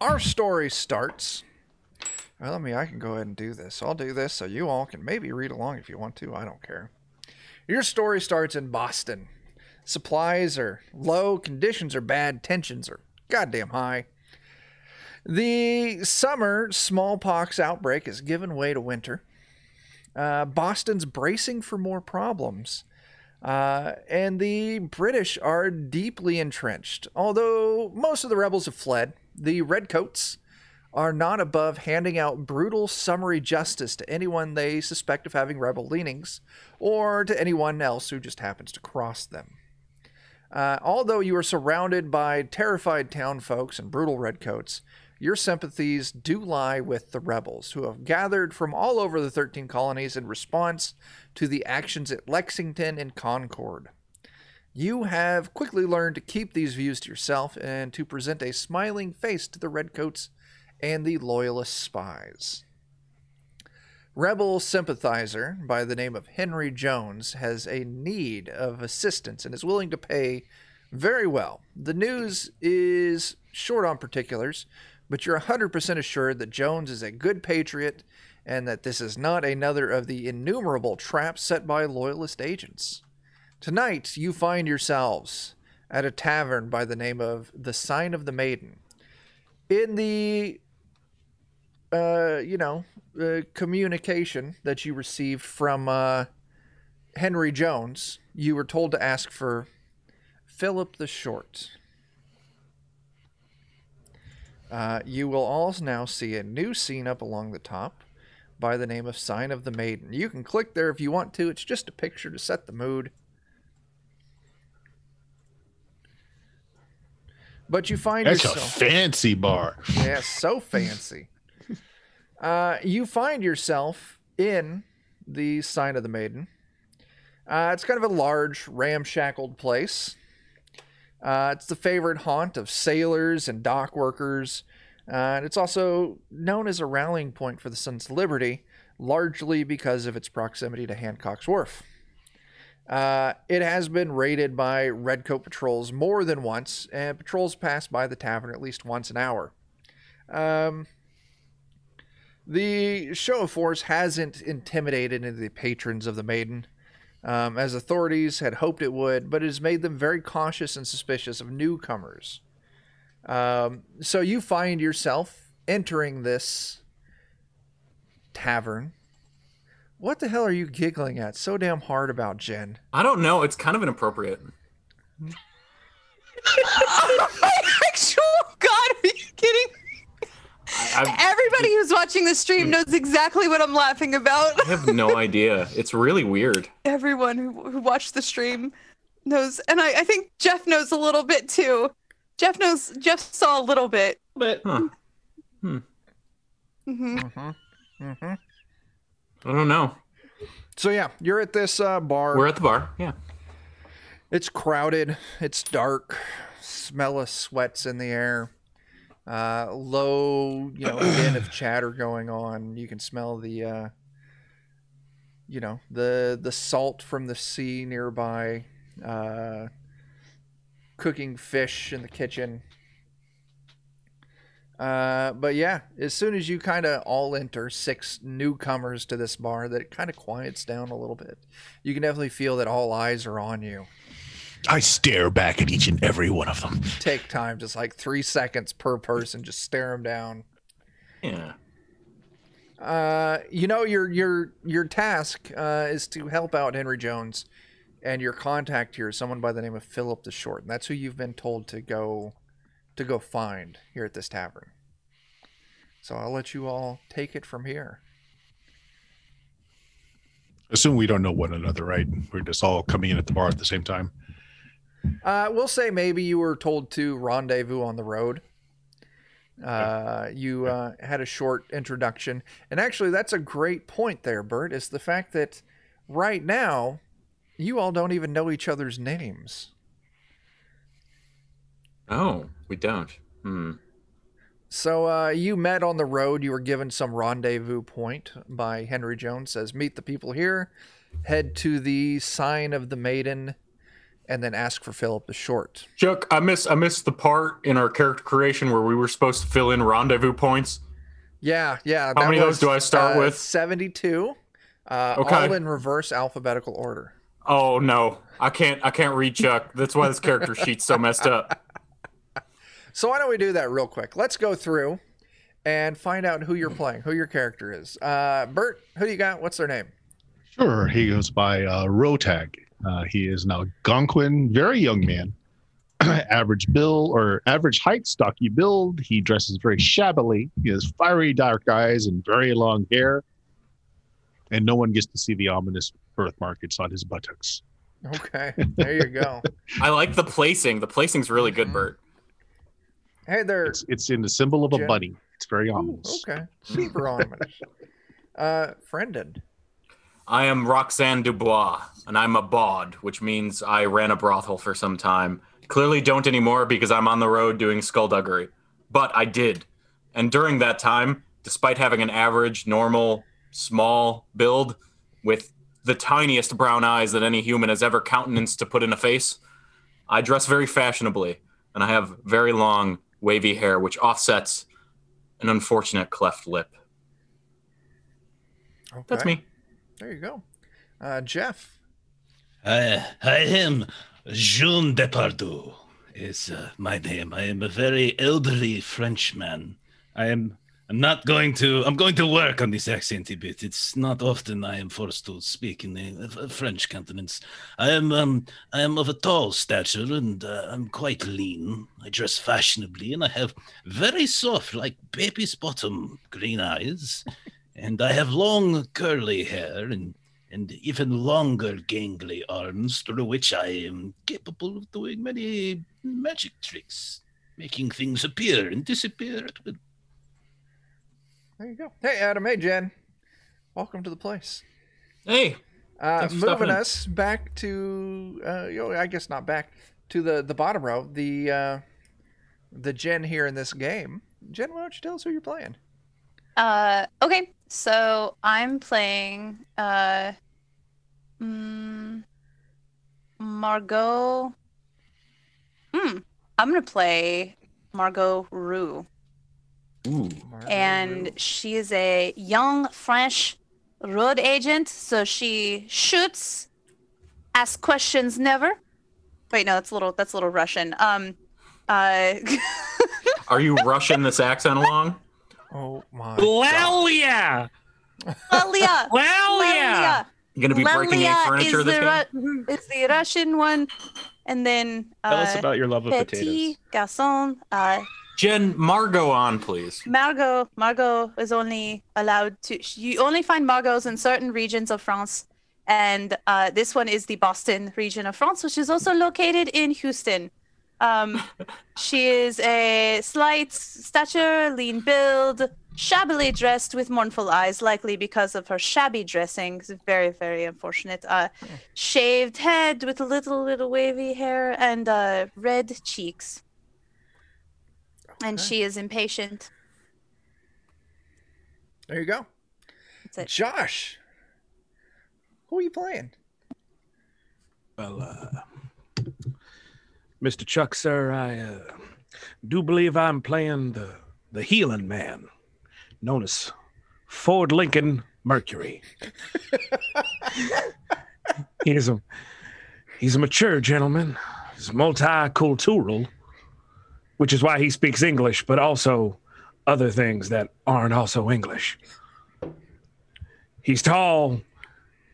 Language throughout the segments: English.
our story starts. Well, let me. I can go ahead and do this. I'll do this so you all can maybe read along if you want to. I don't care. Your story starts in Boston. Supplies are low, conditions are bad, tensions are goddamn high. The summer smallpox outbreak has given way to winter. Uh, Boston's bracing for more problems. Uh, and the British are deeply entrenched. Although most of the rebels have fled, the Redcoats are not above handing out brutal summary justice to anyone they suspect of having rebel leanings, or to anyone else who just happens to cross them. Uh, although you are surrounded by terrified town folks and brutal redcoats, your sympathies do lie with the rebels, who have gathered from all over the 13 colonies in response to the actions at Lexington and Concord. You have quickly learned to keep these views to yourself and to present a smiling face to the redcoats and the loyalist spies. Rebel sympathizer by the name of Henry Jones has a need of assistance and is willing to pay very well. The news is short on particulars, but you're 100% assured that Jones is a good patriot and that this is not another of the innumerable traps set by loyalist agents. Tonight, you find yourselves at a tavern by the name of the Sign of the Maiden. In the uh, you know, uh, communication that you received from uh, Henry Jones, you were told to ask for Philip the Short. Uh, you will also now see a new scene up along the top by the name of Sign of the Maiden. You can click there if you want to. It's just a picture to set the mood. But you find That's yourself. a fancy bar. Yeah, so fancy. Uh, you find yourself in the Sign of the Maiden. Uh, it's kind of a large, ramshackled place. Uh, it's the favorite haunt of sailors and dock workers. Uh, and it's also known as a rallying point for the Sons of Liberty, largely because of its proximity to Hancock's Wharf. Uh, it has been raided by Redcoat patrols more than once, and patrols pass by the tavern at least once an hour. Um, the show of force hasn't intimidated any of the patrons of the Maiden, um, as authorities had hoped it would, but it has made them very cautious and suspicious of newcomers. Um, so you find yourself entering this tavern. What the hell are you giggling at so damn hard about, Jen? I don't know. It's kind of inappropriate. Actual God, are you kidding? I've, Everybody who's watching the stream knows exactly what I'm laughing about. I have no idea. It's really weird. Everyone who, who watched the stream knows, and I, I think Jeff knows a little bit too. Jeff knows. Jeff saw a little bit. But huh. hmm Mm-hmm. Mm-hmm. I don't know. So yeah, you're at this uh, bar. We're at the bar. Yeah. It's crowded. It's dark. Smell of sweats in the air. Uh, low, you know, din of chatter going on. You can smell the, uh, you know, the the salt from the sea nearby. Uh, cooking fish in the kitchen. Uh, but yeah, as soon as you kind of all enter, six newcomers to this bar, that kind of quiets down a little bit. You can definitely feel that all eyes are on you. I stare back at each and every one of them. Take time, just like three seconds per person, just stare them down. Yeah. Uh, you know your your your task uh, is to help out Henry Jones, and your contact here is someone by the name of Philip the Short, and that's who you've been told to go to go find here at this tavern. So I'll let you all take it from here. Assume we don't know one another, right? We're just all coming in at the bar at the same time. Uh, we'll say maybe you were told to rendezvous on the road. Uh, you uh, had a short introduction, and actually, that's a great point there, Bert. Is the fact that right now you all don't even know each other's names. Oh, we don't. Hmm. So uh, you met on the road. You were given some rendezvous point by Henry Jones. Says, "Meet the people here. Head to the sign of the maiden, and then ask for Philip the Short. Chuck, I miss I missed the part in our character creation where we were supposed to fill in rendezvous points. Yeah, yeah. How many of those do I start uh, with? 72. Uh, Okay. All in reverse alphabetical order. Oh no, I can't I can't read Chuck. That's why this character sheet's so messed up. So why don't we do that real quick? Let's go through and find out who you're playing, who your character is. Uh, Bert, who do you got? What's their name? Sure, he goes by uh, Rotag. Uh, he is now Gonquin, very young man. average build or average height, stocky build. He dresses very shabbily. He has fiery dark eyes and very long hair. And no one gets to see the ominous birthmarks on his buttocks. Okay, there you go. I like the placing. The placing's really good, Bert. Hey there. It's it's in the symbol of a Jen- bunny. It's very Ooh, ominous. okay, super ominous. Uh, Friendon. I am Roxanne Dubois, and I'm a bawd, which means I ran a brothel for some time. Clearly don't anymore because I'm on the road doing skullduggery. But I did. And during that time, despite having an average, normal, small build with the tiniest brown eyes that any human has ever countenanced to put in a face, I dress very fashionably, and I have very long, wavy hair, which offsets an unfortunate cleft lip. Okay. That's me. There you go. Uh, Jeff. I, I am Jean Depardieu. Is uh, my name. I am a very elderly Frenchman. I am. I'm not going to. I'm going to work on this accent a bit. It's not often I am forced to speak in the uh, French continents. I am. Um. I am of a tall stature and uh, I'm quite lean. I dress fashionably and I have very soft, like baby's bottom, green eyes, and I have long curly hair and and even longer gangly arms through which I am capable of doing many magic tricks, making things appear and disappear at will. There you go. Hey, Adam. Hey, Jen. Welcome to the place. Hey, Uh, Thanks for stopping moving in. us back to, uh, you know, I guess not back to the the bottom row. The uh, the Jen here in this game. Jen, why don't you tell us who you're playing? Uh, okay, so I'm playing uh, mm, Margot. Hmm, I'm gonna play Margot Rue, Ooh. and she is a young French road agent. So she shoots, asks questions never. Wait, no, that's a little that's a little Russian. Um, uh, Are you rushing this accent along? Oh my. Well, yeah. Lelia. Well, yeah. You gonna be breaking any furniture is this the game? Ru- is the Russian one, and then uh, Tell us about your love of Petit potatoes. Garçon. Uh, Jen, Margot on, please. Margot. Margot is only allowed to. You only find Margots in certain regions of France, and uh, this one is the Boston region of France, which is also located in Houston. Um, she is a slight stature, lean build, shabbily dressed with mournful eyes, likely because of her shabby dressing. It's very, very unfortunate. Uh, shaved head with a little, little wavy hair and uh, red cheeks. And Okay. she is impatient. There you go. That's it. Josh. Who are you playing? Well, uh, Mr. Chuck, sir, I uh, do believe I'm playing the the healing man, known as Ford Lincoln Mercury. he's a he's a mature gentleman. He's multicultural, which is why he speaks English, but also other things that aren't also English. He's tall,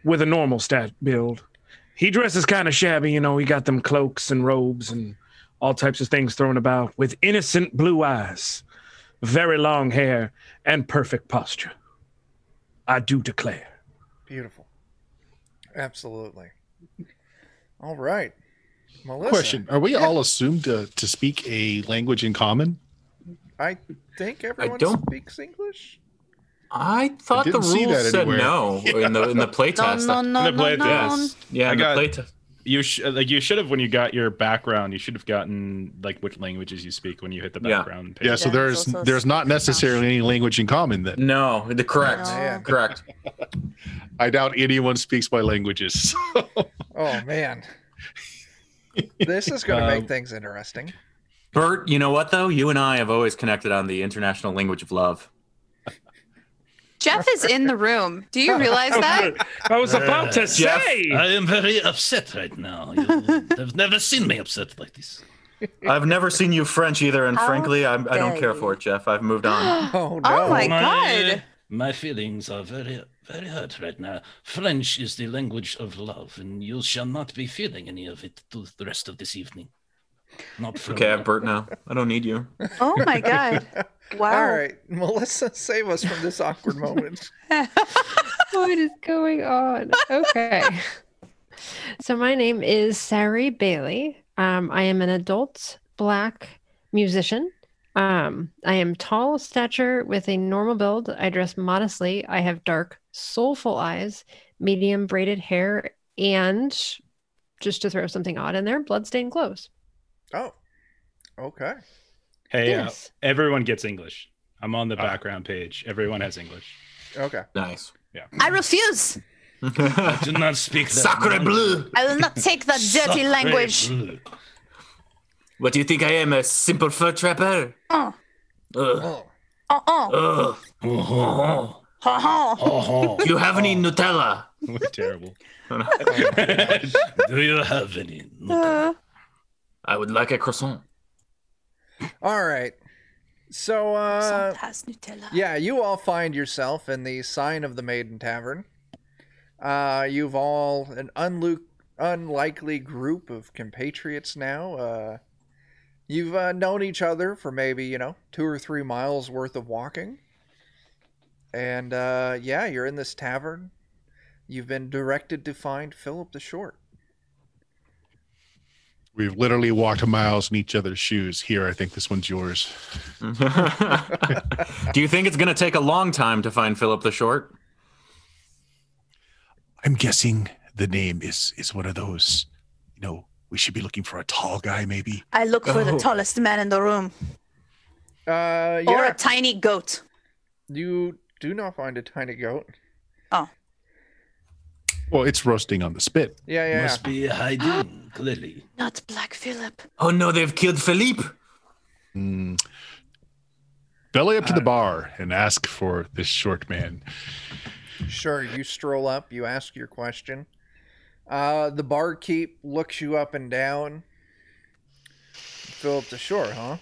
with a normal stat build. He dresses kind of shabby, you know. He got them cloaks and robes and all types of things thrown about with innocent blue eyes, very long hair, and perfect posture. I do declare. Beautiful. Absolutely. All right. Melissa. Question: Are we all assumed to, to speak a language in common? I think everyone don't- speaks English. I thought the rules that said anywhere. no in the in the No, playtest. no, no, The no, blade- no. Yes. Yeah, I in got- the playtest. You sh- like you should have when you got your background. You should have gotten like which languages you speak when you hit the Yeah. background. page. Yeah, so Yeah, there's it's also there's not necessarily any language in common then. No, the correct. No. Yeah. Correct. I doubt anyone speaks my languages. Oh man. This is going to Uh, make things interesting. Bert, you know what though? You and I have always connected on the international language of love. Jeff is in the room. Do you realize that? I was about to Jeff, say. I am very upset right now. You have never seen me upset like this. I've never seen you French either, and How frankly, I'm, I don't care for it, Jeff. I've moved on. Oh, no. Oh my god. My feelings are very, very hurt right now. French is the language of love, and you shall not be feeling any of it to the rest of this evening. Not from okay, I me. have Bert now. I don't need you. Oh my god. Wow. All right, Melissa, save us from this awkward moment. what is going on? Okay. so my name is Sari Bailey. Um, I am an adult black musician. Um, I am tall stature with a normal build. I dress modestly. I have dark, soulful eyes, medium braided hair, and just to throw something odd in there, bloodstained clothes. Oh, okay. Hey, Yes. uh, everyone gets English. I'm on the Ah. background page. Everyone has English. Okay. Nice. Yeah. I refuse. I do not speak that. Sacre bleu! I will not take that dirty Sacre language. bleu. What do you think I am, a simple fur trapper? Oh, Ugh. Oh, oh, oh, Ugh. Oh, oh, oh. oh, oh. Do you have any Nutella? Terrible. Do you have any? Uh, I would like a croissant. all right. So, uh, Some has Nutella. yeah, you all find yourself in the Sign of the Maiden Tavern. Uh, you've all an unlu- unlikely group of compatriots now. Uh, you've uh, known each other for maybe you know two or three miles worth of walking, and uh, yeah, you're in this tavern. You've been directed to find Philip the Short. We've literally walked miles in each other's shoes. Here, I think this one's yours. do you think it's going to take a long time to find Philip the Short? I'm guessing the name is is one of those. You know, we should be looking for a tall guy, maybe. I look for the Oh. tallest man in the room, Uh, or a tiny goat. you do not find a tiny goat. Oh. Well, it's roasting on the spit. Yeah, yeah, yeah. Must be hiding, clearly. Not Black Philip. Oh no, they've killed Philippe. Mm. Belly up to the bar and ask for this short man. Sure, you stroll up, you ask your question. Uh, the barkeep looks you up and down. Philip the Short, huh?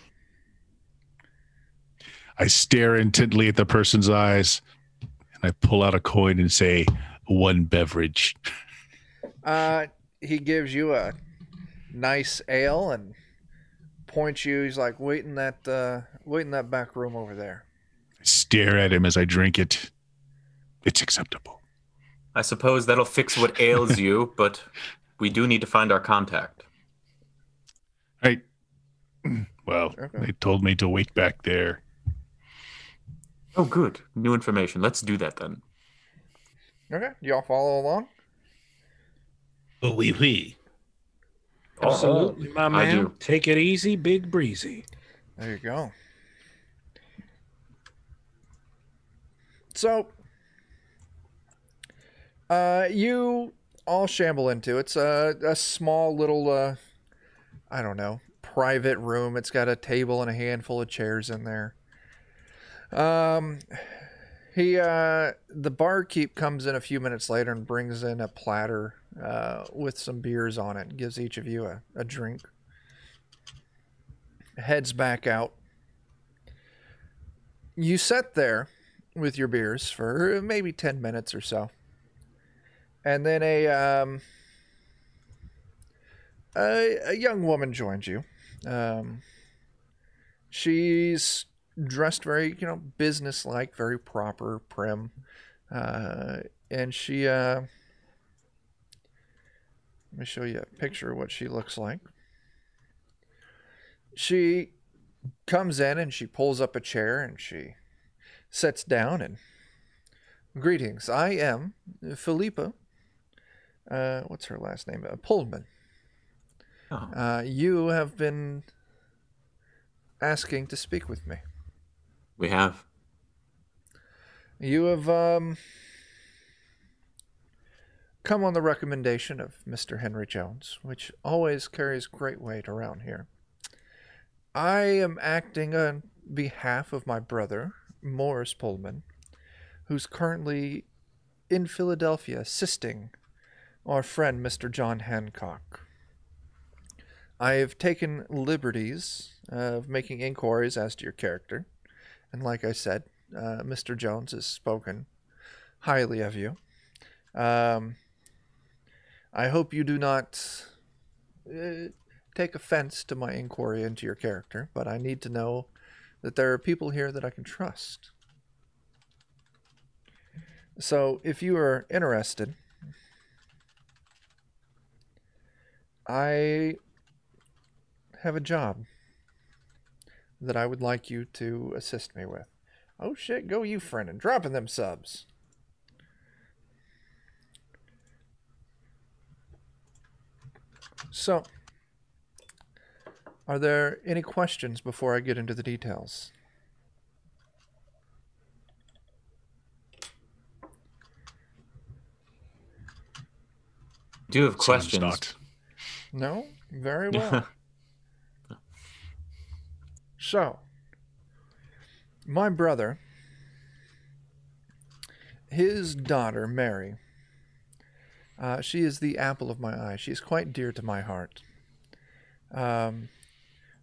I stare intently at the person's eyes and I pull out a coin and say, one beverage. Uh, he gives you a nice ale and points you. He's like, wait in that, uh, wait in that back room over there. I stare at him as I drink it. It's acceptable. I suppose that'll fix what ails you, but we do need to find our contact. Right. Well, Okay. they told me to wait back there. Oh, good. New information. Let's do that then. Okay, y'all follow along. Oh, oui, oui. Absolutely, my I man. do. Take it easy, big breezy. There you go. So, uh, you all shamble into it's a a small little uh, I don't know, private room. It's got a table and a handful of chairs in there. Um, he uh, the barkeep comes in a few minutes later and brings in a platter uh with some beers on it. Gives each of you a, a drink. Heads back out. You sit there with your beers for maybe 10 minutes or so. And then a um a, a young woman joins you. Um she's dressed very, you know, businesslike, very proper, prim. Uh and she uh let me show you a picture of what she looks like. She comes in and she pulls up a chair and she sits down and greetings. I am Philippa. Uh, what's her last name? Uh, Pullman. Oh. Uh, you have been asking to speak with me. We have. You have um, come on the recommendation of Mr. Henry Jones, which always carries great weight around here. I am acting on behalf of my brother, Morris Pullman, who's currently in Philadelphia assisting our friend Mr. John Hancock. I have taken liberties of making inquiries as to your character, and like I said, uh, Mr. Jones has spoken highly of you. Um, I hope you do not uh, take offense to my inquiry into your character, but I need to know that there are people here that I can trust. So, if you are interested, I have a job that I would like you to assist me with. Oh shit, go you, friend, and dropping them subs. So, are there any questions before I get into the details? do you have Seems questions. No? Very well. so, my brother, his daughter, Mary, uh, she is the apple of my eye. She is quite dear to my heart. Um,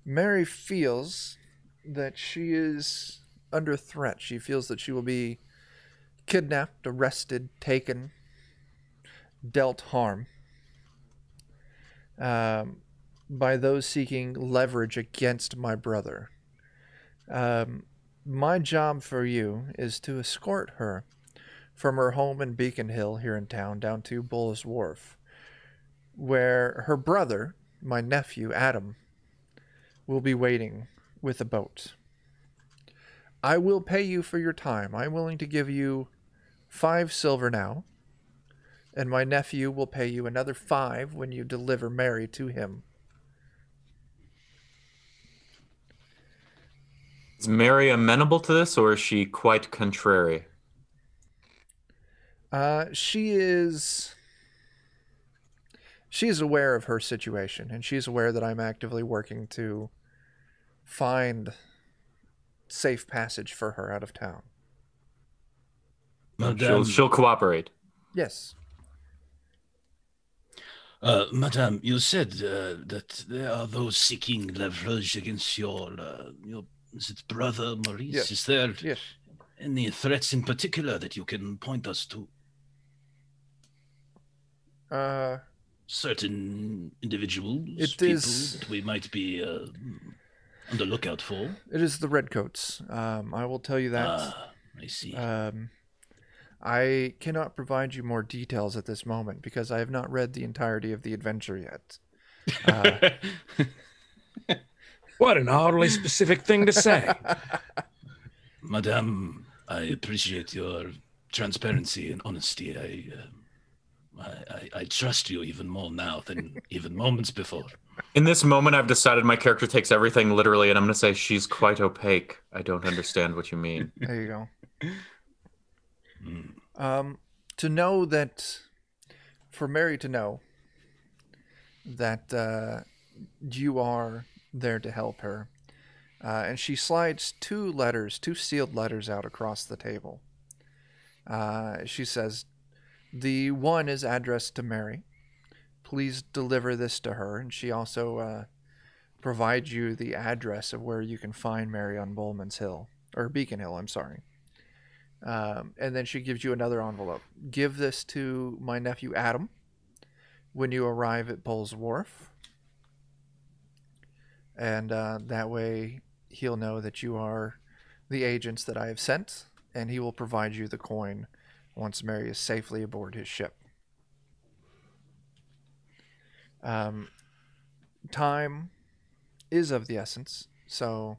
Mary feels that she is under threat. She feels that she will be kidnapped, arrested, taken, dealt harm um, by those seeking leverage against my brother. Um, my job for you is to escort her from her home in Beacon Hill here in town down to Bull's Wharf, where her brother, my nephew Adam, will be waiting with a boat. I will pay you for your time. I'm willing to give you five silver now, and my nephew will pay you another five when you deliver Mary to him. Is Mary amenable to this, or is she quite contrary? Uh, she is. She is aware of her situation, and she's aware that I'm actively working to find safe passage for her out of town. She'll, she'll cooperate. Yes. Uh, Madame, you said uh, that there are those seeking leverage against your, uh, your is it brother Maurice? Yes. Is there Yes. any threats in particular that you can point us to? Uh, Certain individuals, It people is- that we might be uh, on the lookout for. it is the redcoats. Um, I will tell you that. Ah, I see. Um, I cannot provide you more details at this moment because I have not read the entirety of the adventure yet. Uh, What an oddly specific thing to say. Madame, I appreciate your transparency and honesty. I, uh, I, I, I trust you even more now than even moments before. In this moment, I've decided my character takes everything literally, and I'm going to say she's quite opaque. I don't understand what you mean. there you go. Um, to know that, for Mary to know that uh, you are there to help her, uh, and she slides two letters, two sealed letters out across the table. Uh, she says, The one is addressed to Mary. Please deliver this to her. And she also uh, provides you the address of where you can find Mary on Bowman's Hill, or Beacon Hill, I'm sorry. Um, and then she gives you another envelope. Give this to my nephew Adam when you arrive at Bull's Wharf. And uh, that way he'll know that you are the agents that I have sent, and he will provide you the coin once Mary is safely aboard his ship. Um, time is of the essence, so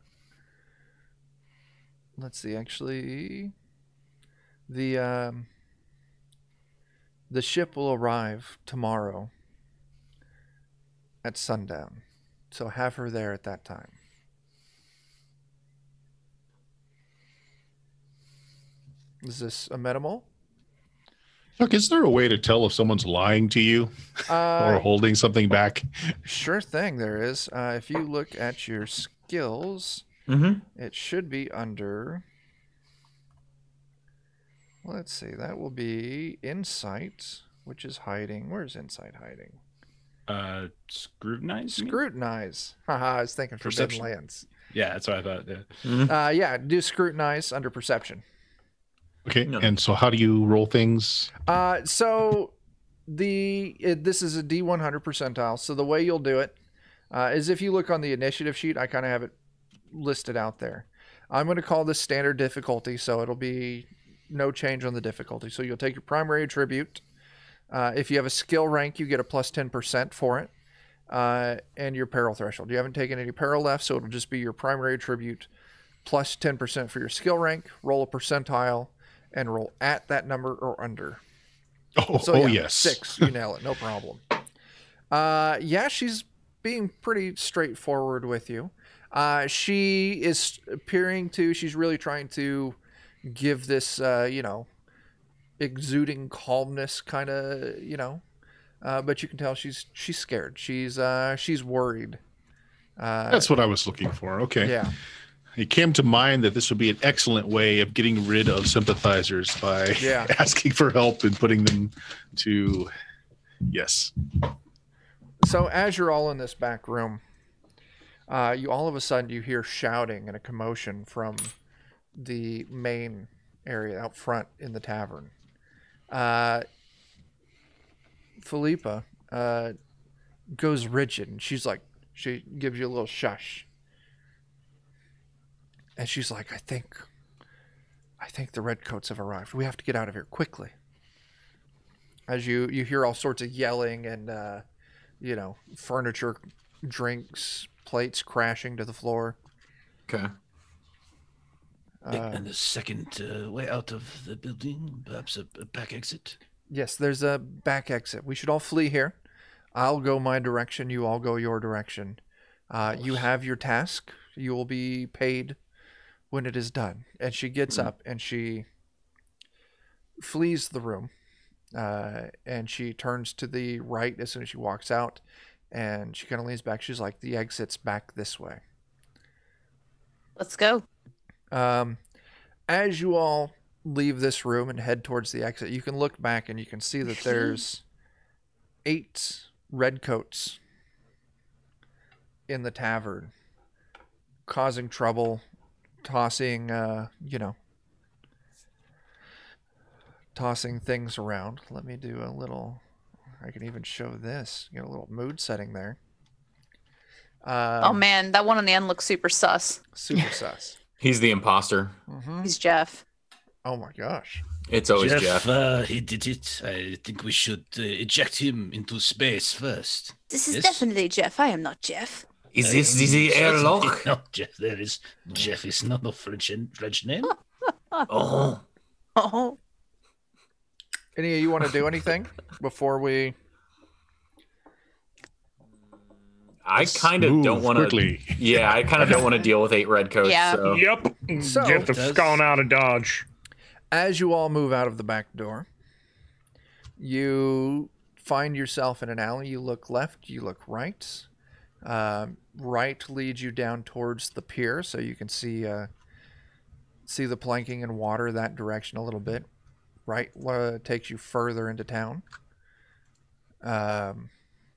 let's see. Actually, the um, the ship will arrive tomorrow at sundown, so have her there at that time. Is this amenable? Chuck, is there a way to tell if someone's lying to you or Uh, holding something back? sure thing, there is. Uh, if you look at your skills, Mm-hmm. it should be under. Let's see, that will be insight, which is hiding. Where's insight hiding? Uh, scrutinize. you mean? Scrutinize. Haha, I was thinking forbidden Perception. lands. Yeah, that's what I thought. Yeah. Uh, yeah, do scrutinize under perception. Okay. No. And so, how do you roll things? Uh, so the it, this is a D100 percentile. So the way you'll do it uh, is if you look on the initiative sheet, I kind of have it listed out there. I'm going to call this standard difficulty, so it'll be no change on the difficulty. So you'll take your primary attribute. Uh, if you have a skill rank, you get a plus 10% for it, uh, and your peril threshold. You haven't taken any peril left, so it'll just be your primary attribute plus 10% for your skill rank. Roll a percentile and roll at that number or under. Oh, So oh yes. six. You nail it, no problem. Uh, yeah, she's being pretty straightforward with you. Uh, she is appearing to. She's really trying to give this, uh, you know, exuding calmness, kind of, you know. Uh, but you can tell she's she's scared. She's uh, she's worried. Uh, That's what I was looking for. Okay. yeah. It came to mind that this would be an excellent way of getting rid of sympathizers by Yeah. asking for help and putting them to. Yes. So as you're all in this back room, uh, you all of a sudden you hear shouting and a commotion from the main area out front in the tavern. Uh, Philippa uh, goes rigid and she's like, she gives you a little shush. And she's like, I think, I think the redcoats have arrived. We have to get out of here quickly. As you you hear all sorts of yelling and uh, you know furniture, drinks, plates crashing to the floor. Okay. Uh, and the second uh, way out of the building, perhaps a, a back exit. Yes, there's a back exit. We should all flee here. I'll go my direction. You all go your direction. Uh, you have your task. You will be paid when it is done. And she gets up and she flees the room. Uh, and she turns to the right as soon as she walks out. And she kind of leans back. She's like, the exit's back this way. Let's go. Um, as you all leave this room and head towards the exit, you can look back and you can see that there's eight redcoats in the tavern, causing trouble, tossing, uh, you know, tossing things around. Let me do a little. I can even show this. Get a little mood setting there. Um, oh man, that one on the end looks super sus. super sus. He's the imposter. hmm He's Jeff. Oh my gosh. It's always Jeff. Jeff, Uh, he did it. I think we should uh, eject him into space first. This is Yes. definitely Jeff. I am not Jeff. Is this Um, the certainly airlock? Not Jeff. There is Jeff. Is not a French French name. Oh. Oh, Any of you want to do anything before we? I kind of don't want to. Yeah, I kind of don't want to deal with eight redcoats. Yeah. So. Yep. So- Get the Does- gone out of Dodge. As you all move out of the back door, you find yourself in an alley. You look left. You look right. Um, right leads you down towards the pier, so you can see uh, see the planking and water that direction a little bit. Right uh, takes you further into town. Um,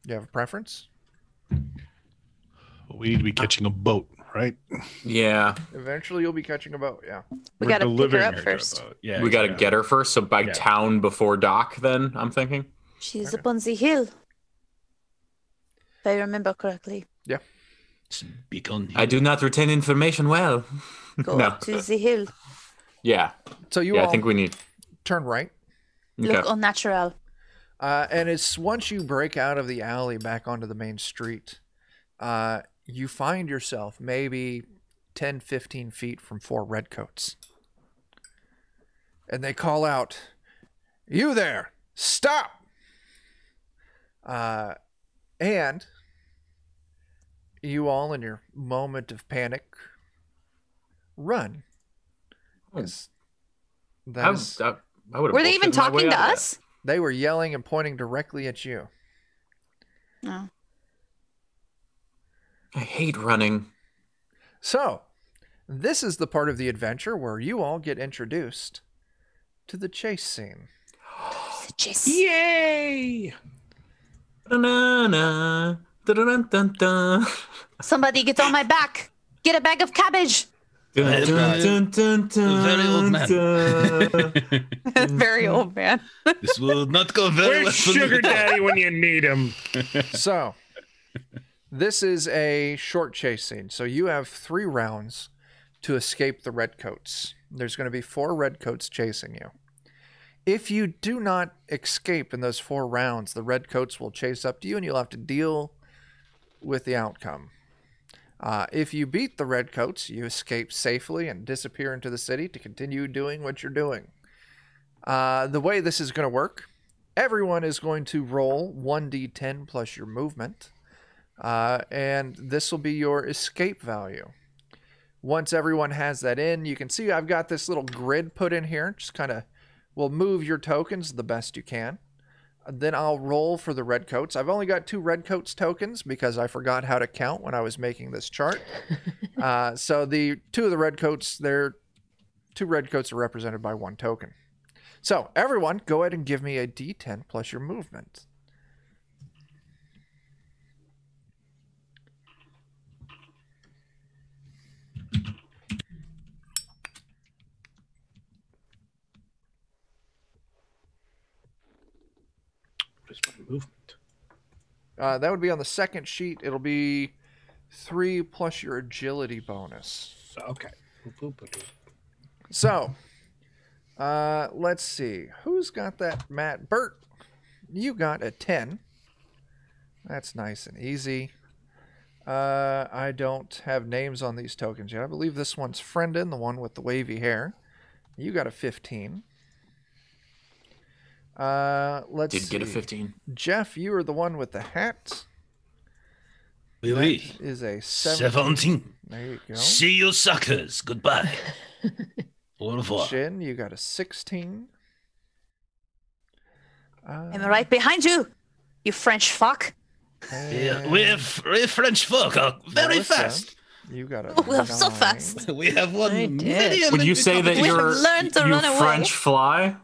you have a preference? We need to be catching a boat, right? Yeah, Eventually, you'll be catching a boat. Yeah. we We're gotta pick her up first. Yeah, we got to yeah. get her first. So by Yeah. town before dock, then I'm thinking. She's up on the hill. If I remember correctly. It's Beacon. I do not retain information well. Go No. to the hill. Yeah, So you yeah. all I think we need. turn right. Okay. Look unnatural. Uh, and it's once you break out of the alley back onto the main street, uh, you find yourself maybe 10, 15 feet from four redcoats. And they call out, You there! Stop! Uh, and you all, in your moment of panic, run. that I, is- I, I would've Were they even bullshit my way talking to us? that. Us? They were yelling and pointing directly at you. No. I hate running. So, this is the part of the adventure where you all get introduced to the chase scene. the Chase. Yay! Da-na-na. Somebody get on my back. Get a bag of cabbage. Dun, I am dun, dun, dun, very old man. Very old man. this will not go very well. Where's for me. Sugar Daddy when you need him? So, this is a short chase scene. So, you have three rounds to escape the redcoats. There's going to be four redcoats chasing you. If you do not escape in those four rounds, the redcoats will chase up to you and you'll have to deal with the outcome. Uh, if you beat the redcoats, you escape safely and disappear into the city to continue doing what you're doing. Uh, the way this is going to work everyone is going to roll 1d10 plus your movement, uh, and this will be your escape value. Once everyone has that in, you can see I've got this little grid put in here. Just kind of will move your tokens the best you can. Then I'll roll for the red coats. I've only got two red coats tokens because I forgot how to count when I was making this chart. uh, so the two of the red coats, they're two red coats are represented by one token. So, everyone, go ahead and give me a d10 plus your movement. Movement? Uh, that would be on the second sheet. It'll be three plus your agility bonus. Okay. So, uh, let's see. Who's got that? Matt. Bert, you got a 10. That's nice and easy. Uh, I don't have names on these tokens yet. I believe this one's Friendin, the one with the wavy hair. You got a 15. Uh, let's Did get a see. 15. Jeff, you are the one with the hat. Oui, oui. Is a 17. 17. There you go. See you suckers. Goodbye. Au revoir. Shin, you got a 16. Uh, I'm right behind you, you French fuck. Yeah, we're, we're French folk are very Melissa, fast. You got a Oh, we're so fast. We have won I did. Would you say that you're learned to you run away. French fly?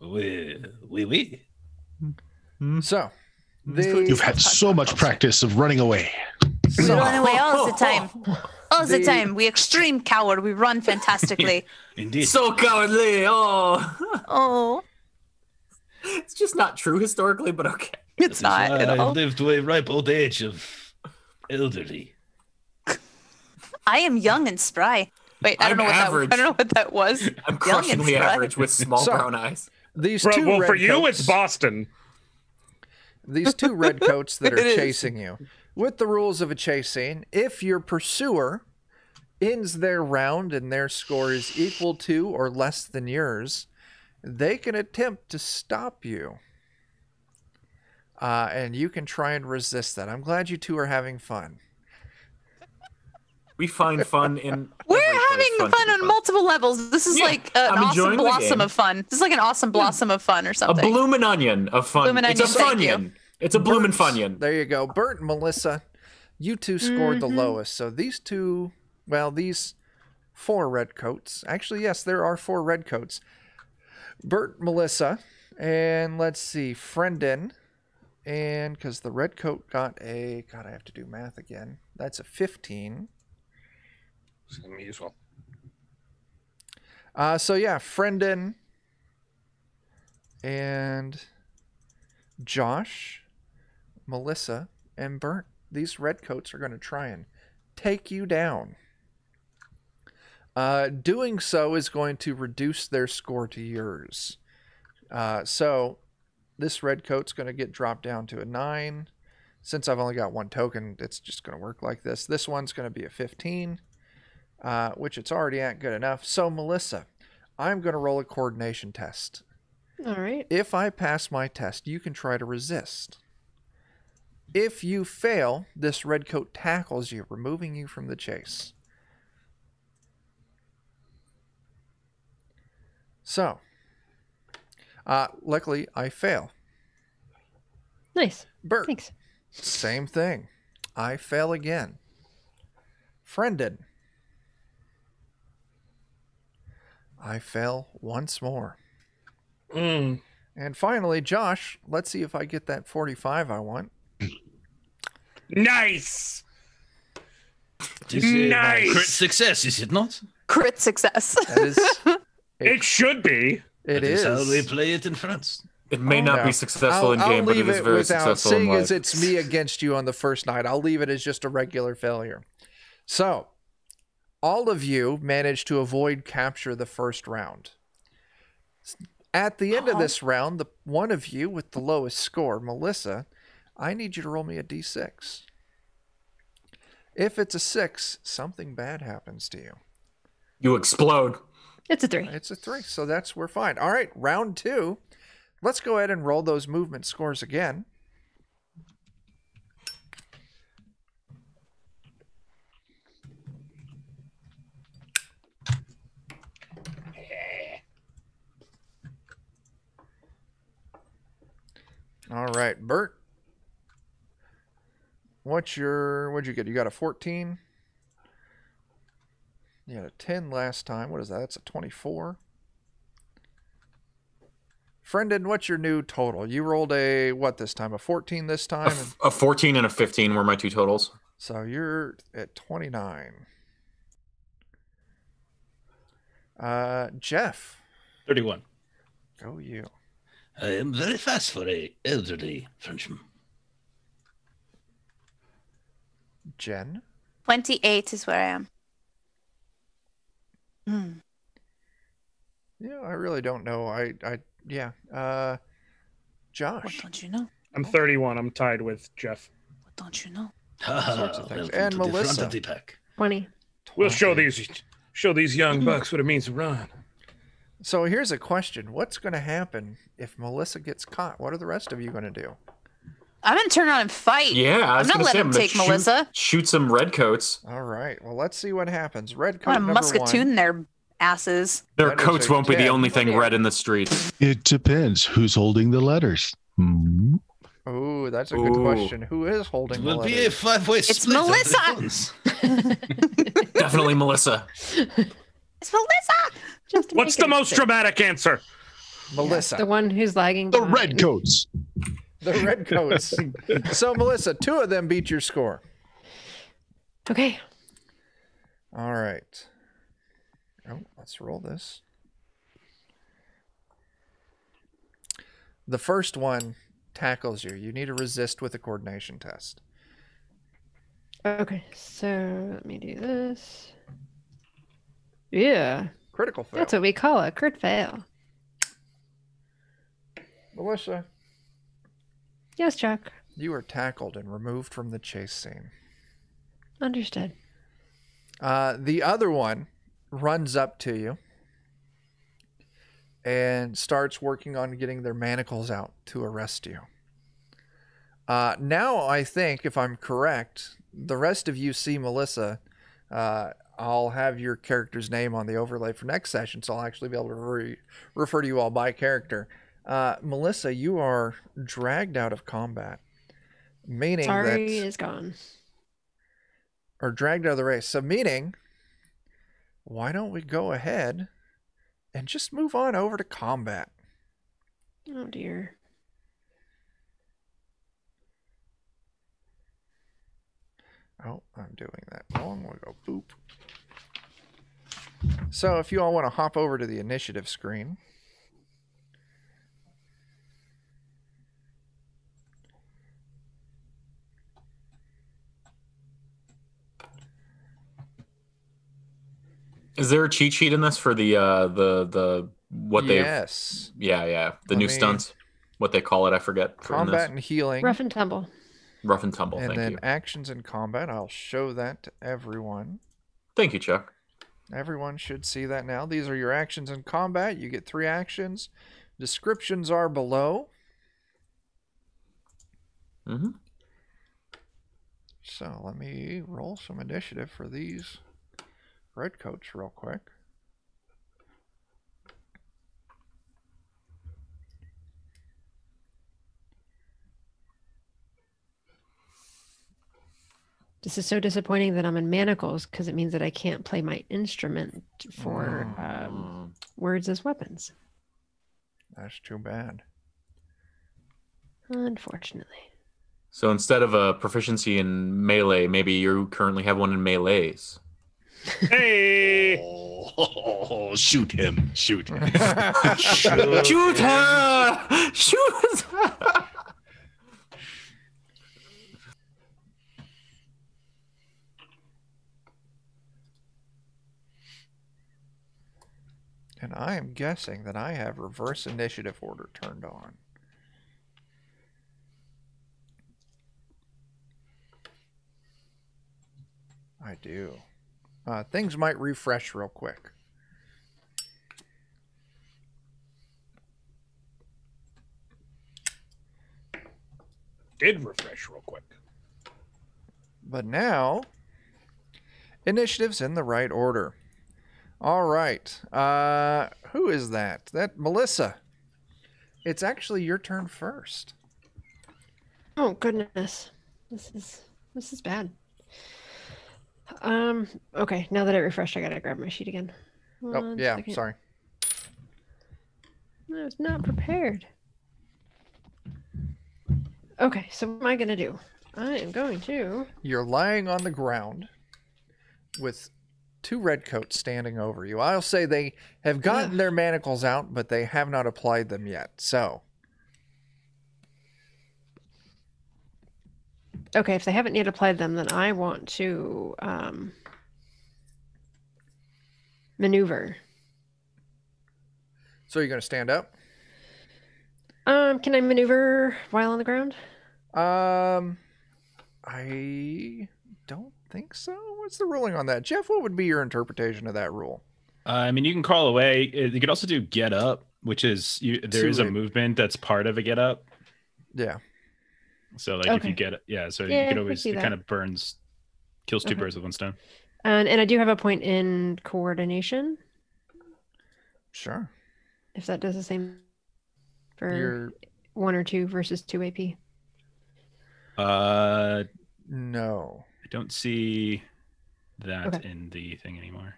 We, oui, oui. Hmm. So, hmm. the, You've had so much practice of running away. We run away all the time. All the The- time. We extreme coward. We run fantastically. Indeed. So cowardly. Oh, oh, it's just not true historically, but okay. it's not at I all. lived to a ripe old age of elderly. I am young and spry. Wait, I don't I'm know what average. that. I don't know what that was. I'm Young and crushingly average with small So- brown eyes. these Bro, two well, red for you, coats, it's Boston. these two red coats that are It is. chasing you. With the rules of a chase scene, if your pursuer ends their round and their score is equal to or less than yours, they can attempt to stop you. Uh, and you can try and resist that. I'm glad you two are having fun. We find fun in. We're having to fun be on multiple levels. This is Yeah, like an I'm awesome blossom of fun. This is like an awesome blossom of fun or something. A something. bloomin' onion of fun. Bloomin' it's a onion, thank you. It's a bloomin' Bert's- funyun. There you go. Bert and Melissa, you two scored the mm-hmm. lowest. So these two, well, these four red coats. Actually, yes, there are four red coats. Bert, Melissa, and let's see, Friendin. And because the red coat got a, God, I have to do math again. That's a 15. Me as well. Uh, so yeah, Friendin and Josh, Melissa, and Bert. These redcoats are going to try and take you down. Uh, doing so is going to reduce their score to yours. Uh, so this redcoat's going to get dropped down to a nine. Since I've only got one token, it's just going to work like this. This one's going to be a 15 uh, which it's already at good enough. So, Melissa, I'm going to roll a coordination test. All right. If I pass my test, you can try to resist. If you fail, this redcoat tackles you, removing you from the chase. So, Uh, luckily, I fail. Nice. Bert, Thanks. same thing. I fail again. Friended. I fail once more. Mm. And finally, Josh, let's see if I get that 45 I want. Nice. It is Nice. Crit success, is it not? Crit success. That is, It should be. it That is how they play it in France. It may Oh, not no. be successful I'll, in I'll game, but it leave it very without, successful in seeing as it's me against you on the first night, I'll leave it as just a regular failure. So, all of you managed to avoid capture the first round. At the end of uh-huh. this round, the one of you with the lowest score, Melissa, I need you to roll me a d6. If it's a six, something bad happens to you. You explode. It's a three. It's a three, so that's we're fine. All right, round two. Let's go ahead and roll those movement scores again. All right, Bert. What's your what'd you get? You got a 14? You had a 10 last time. What is that? That's a 24. Friendin, what's your new total? You rolled a what this time? A 14 this time? And, f- a 14 and a 15 were my two totals. so you're at 29. Uh, Jeff, 31. go you. I am very fast for a elderly Frenchman. Jen, 28 is where I am. Hmm. yeah, I really don't know. I, I, yeah. Uh, What don't you know? I'm 31. I'm tied with Jeff. What don't you know? sorts of things. And to the front Melissa. of the pack. 20. We'll show these show these young bucks what it means to run. So here's a question: What's going to happen if Melissa gets caught? What are the rest of you going to do? I'm gonna turn around and fight. Yeah, I I'm not gonna letting him take shoot, Melissa. Shoot some redcoats. All right. Well, let's see what happens. Red I'm gonna musketoon one. their asses. Their That is coats won't be the only thing red in the streets. It depends who's holding the letters. Hmm. Ooh, that's a good Ooh. question. Who is holding It the will be a letters? five-way It's split. of Melissa! Definitely Melissa. It's Melissa. Just What's the most fit. dramatic answer? Melissa, The one who's lagging. The behind. red coats. the red coats. so Melissa, two of them beat your score. Okay. All right. Oh, let's roll this. The first one tackles you. You need to resist with a coordination test. Okay. So let me do this. Yeah. Critical fail. That's what we call a crit fail. Melissa, Yes, Chuck. you are tackled and removed from the chase scene. Understood. Uh, the other one runs up to you and starts working on getting their manacles out to arrest you. Uh, now, I think, if I'm correct, the rest of you see Melissa. Uh, I'll have your character's name on the overlay for next session, so I'll actually be able to re- refer to you all by character. Uh, Melissa, you are dragged out of combat, meaning Sorry that is gone. or dragged out of the race. So, meaning, why don't we go ahead and just move on over to combat? Oh dear. Oh, I'm doing that wrong. We'll go boop. So, if you all want to hop over to the initiative screen, Is there a cheat sheet in this for the uh the the what they yes, yeah yeah the Let new me- stunts what they call it I forget for in combat this. and healing, Rough and tumble. rough and tumble. and thank then you, actions and combat. I'll show that to everyone. thank you, Chuck. Everyone should see that now. These are your actions in combat. You get three actions. Descriptions are below. hmm So let me roll some initiative for these redcoats real quick. This is so disappointing that I'm in manacles because it means that I can't play my instrument for um, words as weapons. That's too bad. Unfortunately. So instead of a proficiency in melee, maybe you currently have one in melees. Hey, Oh, shoot him! Shoot! Shoot her! Shoot her! And I am guessing that I have reverse initiative order turned on. I do. Uh, things might refresh real quick. did refresh real quick. But now, initiatives in the right order. All right. Uh, who is that? That Melissa. It's actually your turn first. Oh goodness, this is this is bad. Um. Okay. Now that I refreshed, I gotta grab my sheet again. Oh, One yeah. second. Sorry. I was not prepared. Okay, so what am I gonna do? I am going to. You're lying on the ground with two redcoats standing over you. I'll say they have gotten their manacles out, but they have not applied them yet. So, Okay, if they haven't yet applied them, then I want to um, maneuver. so you're going to stand up. Um, can I maneuver while on the ground? Um, I don't think so. What's the ruling on that, Jeff? What would be your interpretation of that rule? Uh, I mean, you can crawl away. Uh, You could also do get up, which is you, there is a movement that's part of a get up. Yeah. So like if you get it, yeah. So Yeah, you could always it that. kind of burns, kills two Okay. birds with one stone. And and I do have a point in coordination. Sure. If that does the same for You're one or two versus two AP. Uh, no. I don't see that Okay. in the thing anymore.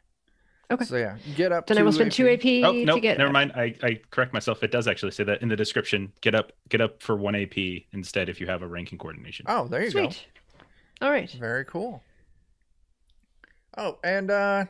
Okay. So yeah, get up. Then I will spend two AP Oh to no, get. never mind. I, I correct myself. It does actually say that in the description. Get up, get up for one AP instead if you have a ranking coordination. Oh, there you go. Sweet. All right. Very cool. Oh, and uh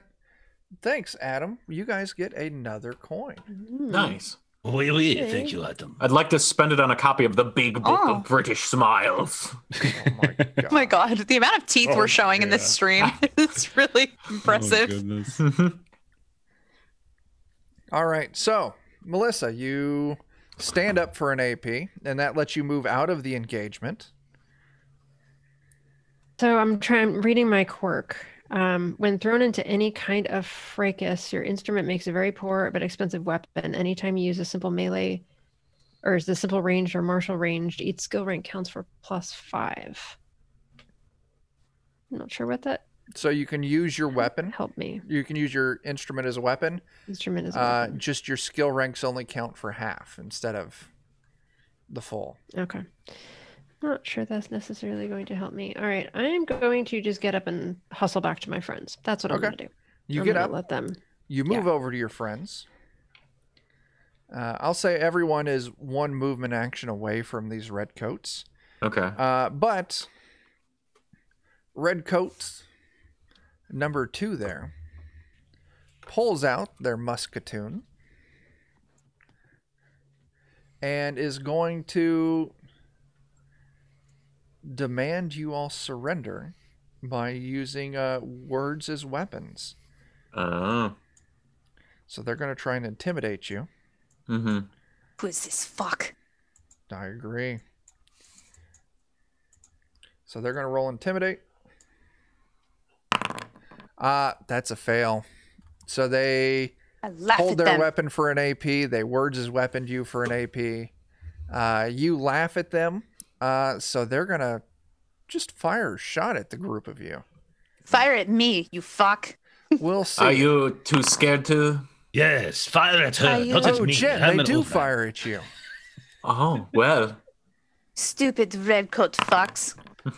thanks, Adam. You guys get another coin. Mm. Nice. Oui, oui, Okay. thank you, Adam. I'd like to spend it on a copy of the Big Book Oh. of British Smiles. Oh my god. Oh my god, the amount of teeth Oh, we're showing in this yeah. stream is really oh, impressive. goodness. All right. So, Melissa, you stand up for an AP, and that lets you move out of the engagement. So I'm trying reading my quirk. Um, when thrown into any kind of fracas, your instrument makes a very poor but expensive weapon. Anytime you use a simple melee, or is the simple ranged or martial ranged, each skill rank counts for plus five. I'm not sure what that So you can use your weapon. Help me. You can use your instrument as a weapon. Instrument is a Uh, weapon. just your skill ranks only count for half instead of the full. Okay. Not sure that's necessarily going to help me. All right, I'm going to just get up and hustle back to my friends. That's what I'm Okay. going to do. You I'm get up. Let them. You move over to your friends. Uh, I'll say everyone is one movement action away from these red coats. Okay. Uh, but red coat number two there pulls out their musketoon and is going to demand you all surrender by using uh, words as weapons. Oh. So they're going to try and intimidate you. Mm-hmm. Who is this fuck? I agree. So they're going to roll intimidate. Uh, that's a fail. So they hold their them. weapon for an AP. They words as weaponed you for an AP. Uh, you laugh at them. Uh, so they're going to just fire a shot at the group of you. Fire at me, you fuck. We'll see. Are you too scared to? Yes, fire at her. Are you- Not at oh, me. Jen, I'm they an do old man. fire at you. Oh well. Stupid redcoat fucks.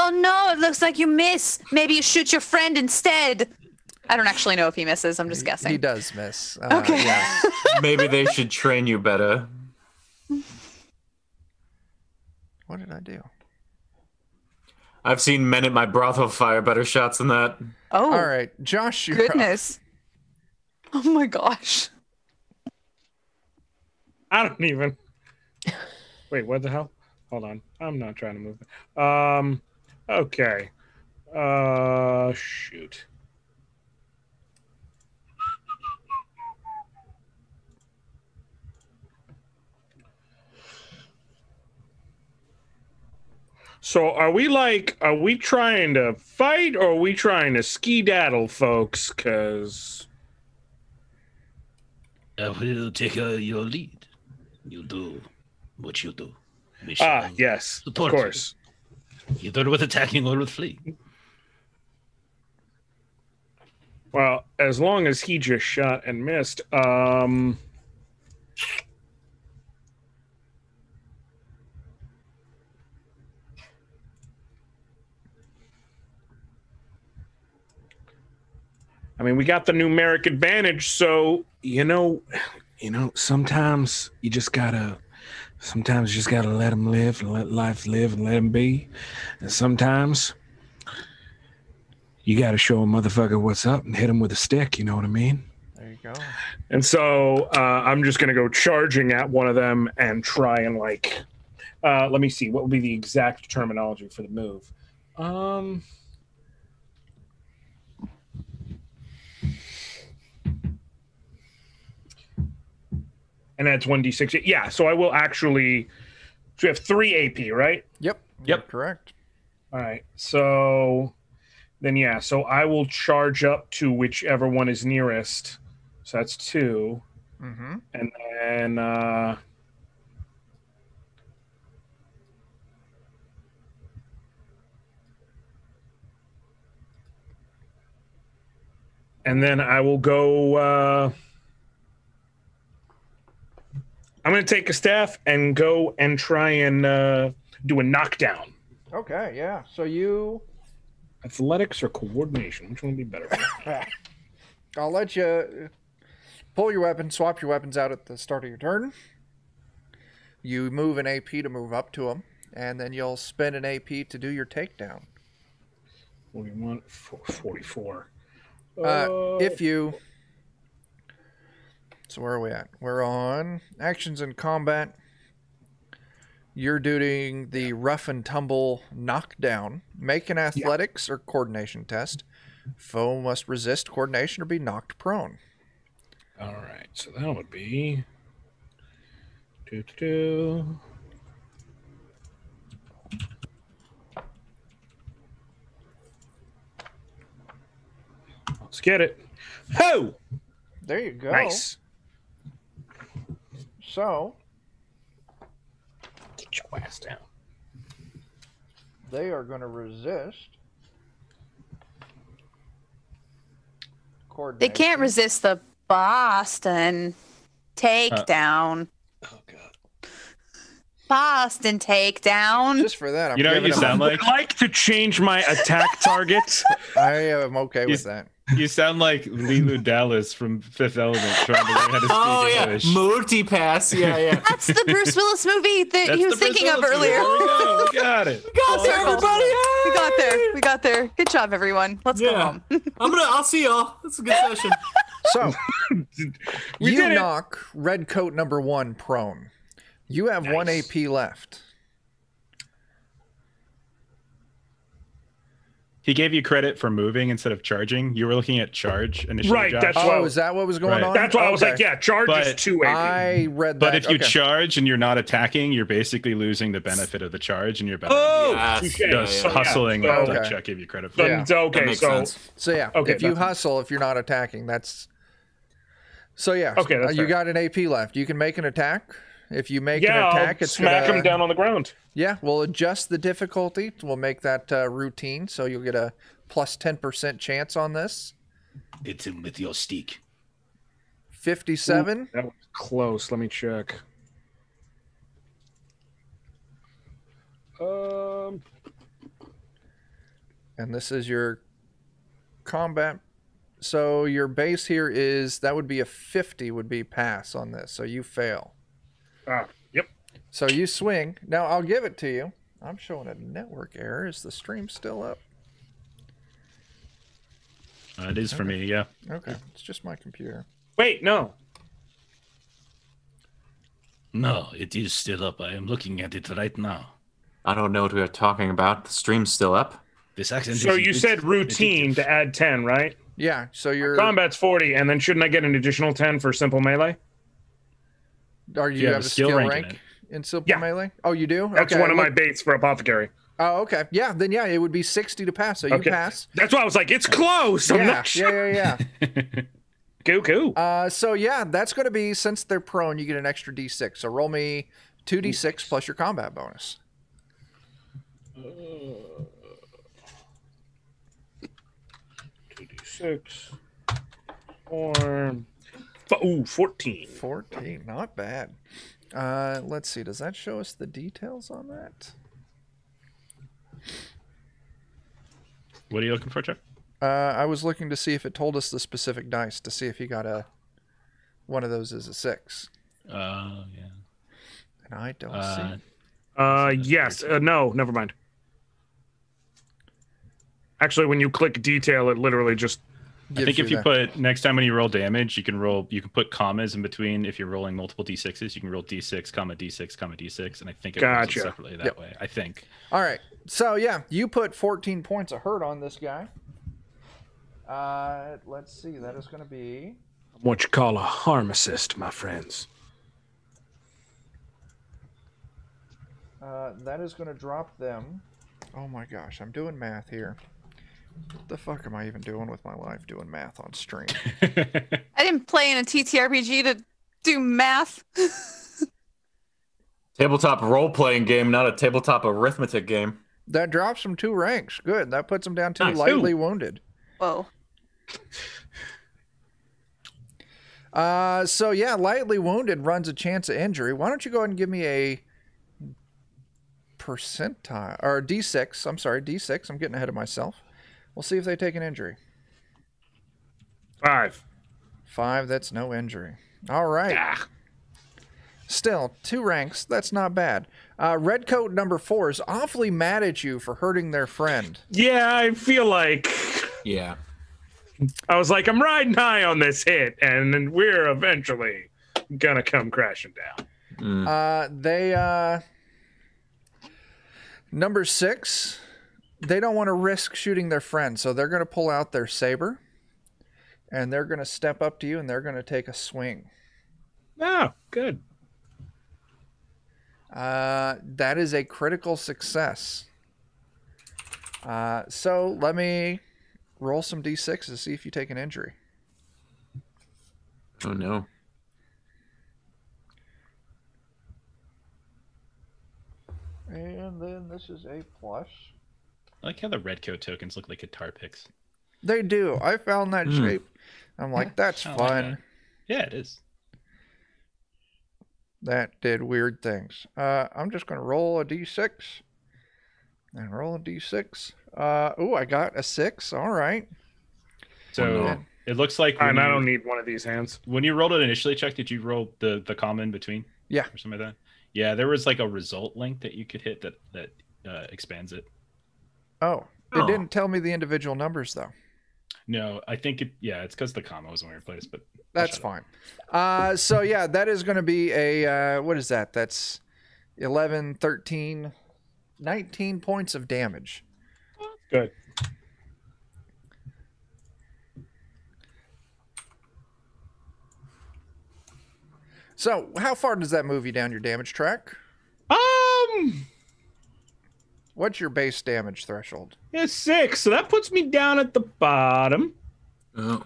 Oh no, it looks like you miss. Maybe you shoot your friend instead. I don't actually know if he misses. I'm just guessing. He does miss. Uh, Okay. Yeah. Maybe they should train you better. What did I do? I've seen men at my brothel fire better shots than that. Oh, All right, Josh. You're up. goodness. Oh my gosh. I don't even. Wait, what the hell? Hold on. I'm not trying to move. Um. Okay. Uh. Shoot. So are we like are we trying to fight or are we trying to skedaddle folks cuz I will take uh, your lead. You do what you do. We Ah, yes. Of course. you. Either with attacking or with fleeing. Well, as long as he just shot and missed, um I mean, we got the numeric advantage, so you know, you know, sometimes you just gotta, sometimes you just gotta let them live and let life live and let them be, and sometimes you gotta show a motherfucker what's up and hit him with a stick. You know what I mean? There you go. And so uh, I'm just gonna go charging at one of them and try and like, uh, let me see, what would be the exact terminology for the move? Um. And that's one d six. Yeah, so I will actually. So we have three AP, right? Yep. Yep. Correct. All right. So then, yeah. So I will charge up to whichever one is nearest. So that's two, Mm-hmm. and then uh, and then I will go. Uh, I'm going to take a staff and go and try and uh, do a knockdown. Okay. Yeah. So you. Athletics or coordination? Which one would be better? I'll let you pull your weapon, swap your weapons out at the start of your turn. You move an AP to move up to them, and then you'll spend an AP to do your takedown. 41, 44. Uh, if you. So where are we at? We're on actions and combat. You're doing the rough and tumble knockdown. Make an athletics or coordination test. Foe must resist coordination or be knocked prone. All right, so that would be. Do, do, do. Let's get it. Ho! There you go. Nice. So Get your ass down. they are going to resist. They can't resist the Boston takedown. Uh. Oh god. Boston takedown. Just for that, I'm You know what you sound like? I'd like to change my attack target. I am okay with that. You sound like Leeloo Dallas from Fifth Element trying to learn how to speak Oh yeah, English. multi-pass. Yeah, yeah. That's the Bruce Willis movie that That's he was thinking of Willis movie. earlier. Oh, there we go. We got it. Got there, circle. everybody. We got there. We got there. Good job, everyone. Let's go home. I'm gonna. I'll see y'all. It's a good session. So you did it. knock red coat number one prone. You have one AP left. He gave you credit for moving instead of charging. You were looking at charge initially. Right, Josh. that's Oh, why- is that what was going Right. on? That's why I was like, yeah, charge is But two AP. I read that. But if you okay. charge and you're not attacking, you're basically losing the benefit of the charge, and you're better. oh, Yes, touche. yeah, Does yeah. hustling so- Okay. Chuck gave you credit for. Yeah. so, okay, that so sense. So yeah, Okay, if you hustle, if you're not attacking, that's. So yeah, Okay, that's uh, you fair. got an AP left. You can make an attack. If you make yeah, an attack, I'll it's smack gonna, Smack him down on the ground. Yeah, we'll adjust the difficulty. We'll make that uh, routine, so you'll get a plus ten percent chance on this. Hit him with your stick. Fifty-seven. That was close. Let me check. Um, and this is your combat. So your base here is that would be a 50 would be pass on this. So you fail. Ah, yep. So you swing. Now I'll give it to you. I'm showing a network error. Is the stream still up? Uh, it is for me, yeah. Okay, it's just my computer. Wait, no. No, it is still up. I am looking at it right now. I don't know what we are talking about. The stream's still up. This accent So is you said routine addictive. to add 10, right? Yeah. So you're. Combat's 40, and then shouldn't I get an additional 10 for simple melee? Are you You have have a a skill skill rank in rank in simple Yeah. melee? Oh, you do. That's okay, one of my baits for apothecary. Oh, okay. Yeah. Then yeah, it would be 60 to pass. So you pass. That's why I was like, it's close. I'm Yeah. not sure. Yeah. Yeah. Yeah. Goo goo. Uh, so yeah, that's going to be since they're prone, you get an extra d6. So roll me two d6 plus your combat bonus. Two D six. Four. F- Ooh, 14. 14, not bad. Uh, let's see. Does that show us the details on that? What are you looking for, Chuck? Uh, I was looking to see if it told us the specific dice to see if he got a one of those is a six, Uh, yeah. and I don't Uh, see. it. Uh, yes. Uh, no, never mind. Actually, when you click detail, it literally just. I think if you that. put next time when you roll damage, you can roll. You can put commas in between. If you're rolling multiple d6s, you can roll d6, comma d6, comma d6, and I think it rolls it separately that Yep. way. I think. All right. So yeah, you put 14 points of hurt on this guy. Uh, let's see. That is going to be What you call a harm assist, my friends. uh, that is going to drop them. Oh my gosh, I'm doing math here. What the fuck am I even doing with my life doing math on stream? I didn't play in a TTRPG to do math. Tabletop role playing game, not a tabletop arithmetic game. that drops him two ranks. Good. That puts him down to Nice. lightly wounded. Whoa. Uh, so yeah, lightly wounded runs a chance of injury. Why don't you go ahead and give me a percentile or d6? I'm sorry, d6. I'm getting ahead of myself. We'll see if they take an injury. Five. Five. That's no injury. All right. Ah. Still two ranks. That's not bad. Uh, Redcoat number four is awfully mad at you for hurting their friend. Yeah, I feel like Yeah. I was like, I'm riding high on this hit, and then we're eventually gonna come crashing down. Mm. Uh, they uh, number six. They don't want to risk shooting their friend, so they're going to pull out their saber, and they're going to step up to you, and they're going to take a swing. Oh, good. Uh, that is a critical success. Uh, so let me roll some d6 to see if you take an injury. Oh no. And then this is a plus. I like how the red coat tokens look like guitar picks. They do. I found that Hmm. shape. I'm like, that's I like fun. that. Yeah, it is. that did weird things. Uh, I'm just going to roll a d6 and roll a d6. Uh, oh, I got a six. All right. So Oh, no. it looks like when And I don't need one of these hands. when you rolled it initially, Chuck, did you roll the the comma in between? Yeah. Or something like that. Yeah, there was like a result link that you could hit that that uh, expands it. Oh, it Oh. didn't tell me the individual numbers though. No, I think it. Yeah, it's because the comma was in weird place, but That's fine. Uh, so yeah, that is going to be a uh, what is that? That's 11, 13, 19 points of damage. Good. So, how far does that move you down your damage track? Um, What's your base damage threshold? it's six, so that puts me down at the bottom. Oh.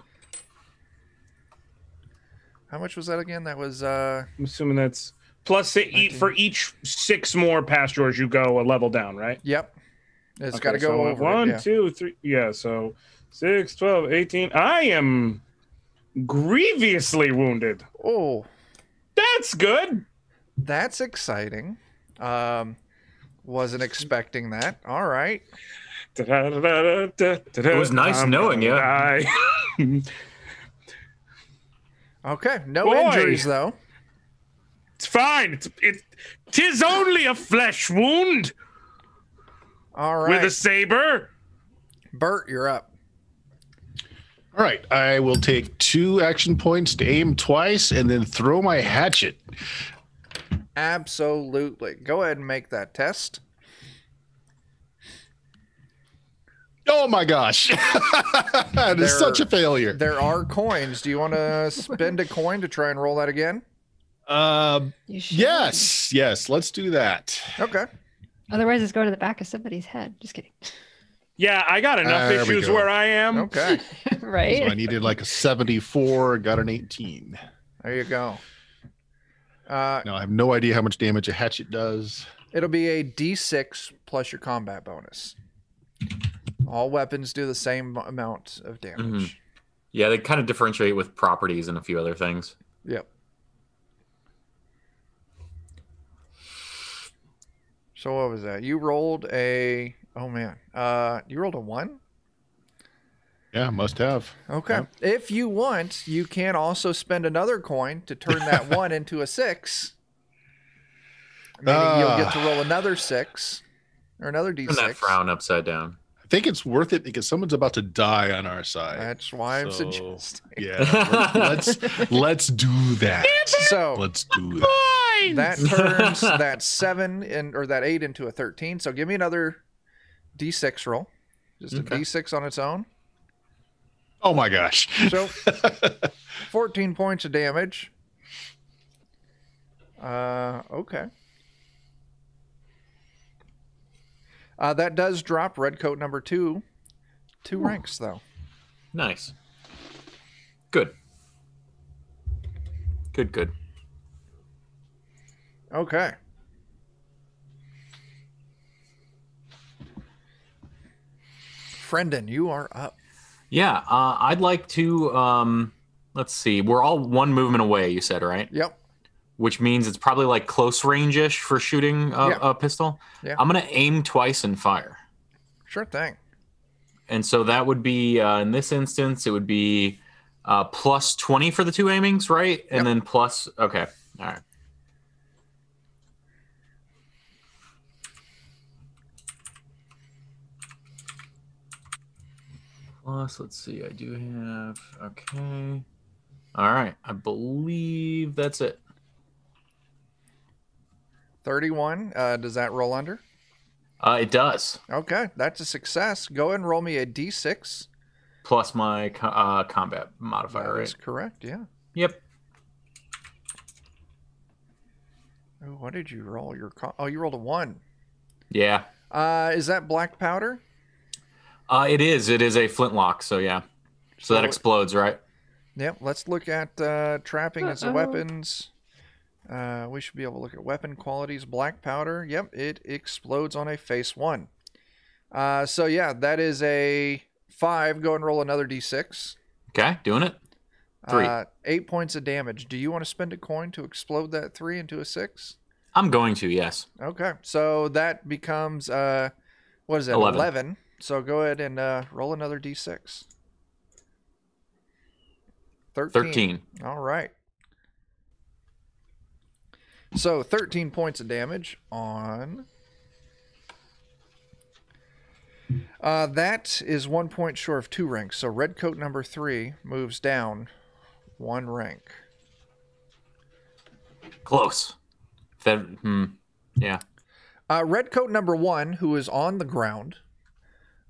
How much was that again? That was uh I'm assuming that's plus it, eat for each six more past yours, you go a level down, right? yep. It's Okay, got to go so over one, it, yeah. two, three. Yeah, so 6, 12, 18. I am grievously wounded. Oh, That's good. that's exciting. Um wasn't expecting that. All right. It was nice um, knowing you. Okay, no Boy. injuries though. It's fine. It's it. Tis only a flesh wound All with a saber. Bert, you're up. All right, I will take two action points to aim twice and then throw my hatchet. Absolutely. Go ahead and make that test. Oh my gosh. that is There- such a failure. There are coins. Do you want to spend a coin to try and roll that again? Um, yes, yes, let's do that. Okay. Otherwise, it's going to the back of somebody's head. Just kidding. Yeah, I got enough There issues go. where I am. Okay. Right. So I needed like a 74, got an 18. There you go. Uh, Now I have no idea how much damage a hatchet does. it'll be a d6 plus your combat bonus. All weapons do the same amount of damage. Yeah, they kind of differentiate with properties and a few other things. Yep. So what was that? You rolled a oh man. Uh you rolled a 1? Yeah, must have. Okay. Yep. If you want, you can also spend another coin to turn that 1 into a 6. Meaning you'll ah. get to roll another 6 or another Turn that d6. frown upside down. I think it's worth it because someone's about to die on our side. That's why I'm So, suggesting. Yeah, let's let's do that. So Let's do that. that turns that 7 in or that 8 into a 13. So give me another d6 roll. Just a Okay. d6 on its own. Oh my gosh. So 14 points of damage. Uh, okay. Uh, that does drop red coat number two, two ranks though. Nice. Good. Good, good. Okay. Friendon, you are up. Yeah, uh, I'd like to. Um, let's see. We're all one movement away. You said right, Yep. which means it's probably like close range-ish for shooting a, Yeah. a pistol. Yeah. I'm gonna aim twice and fire, Sure thing. and so that would be uh, in this instance it would be uh, plus twenty for the two aimings, right? And Yep. then plus. Okay. All right. Plus, let's see. I do have. Okay. All right. I believe that's it. 31. Uh, does that roll under? Uh, it does. Okay, that's a success. Go and roll me a d6. Plus my co- uh, combat modifier, That right? is correct. Yeah. Yep. Oh, what did you roll? Your co- oh, you rolled a one. Yeah. Uh, is that black powder? Uh, it is. It is a flintlock. So yeah. So that explodes, right? Yep. Let's look at uh, trapping as a weapons. Uh, we should be able to look at weapon qualities. Black powder. Yep, it explodes on a face one. Uh, so yeah, that is a five. Go and roll another d6. Okay, doing it. Three. Uh, eight points of damage. Do you want to spend a coin to explode that three into a six? I'm going to. Yes. Okay, so that becomes uh, what is that? Eleven. Eleven. So go ahead and uh, roll another d6. Thirteen. Thirteen. All right. So 13 points of damage on. Uh, that is one point short of two ranks. So red coat number three moves down one rank. Close. That. Hmm. Yeah. Uh, red coat number one, who is on the ground,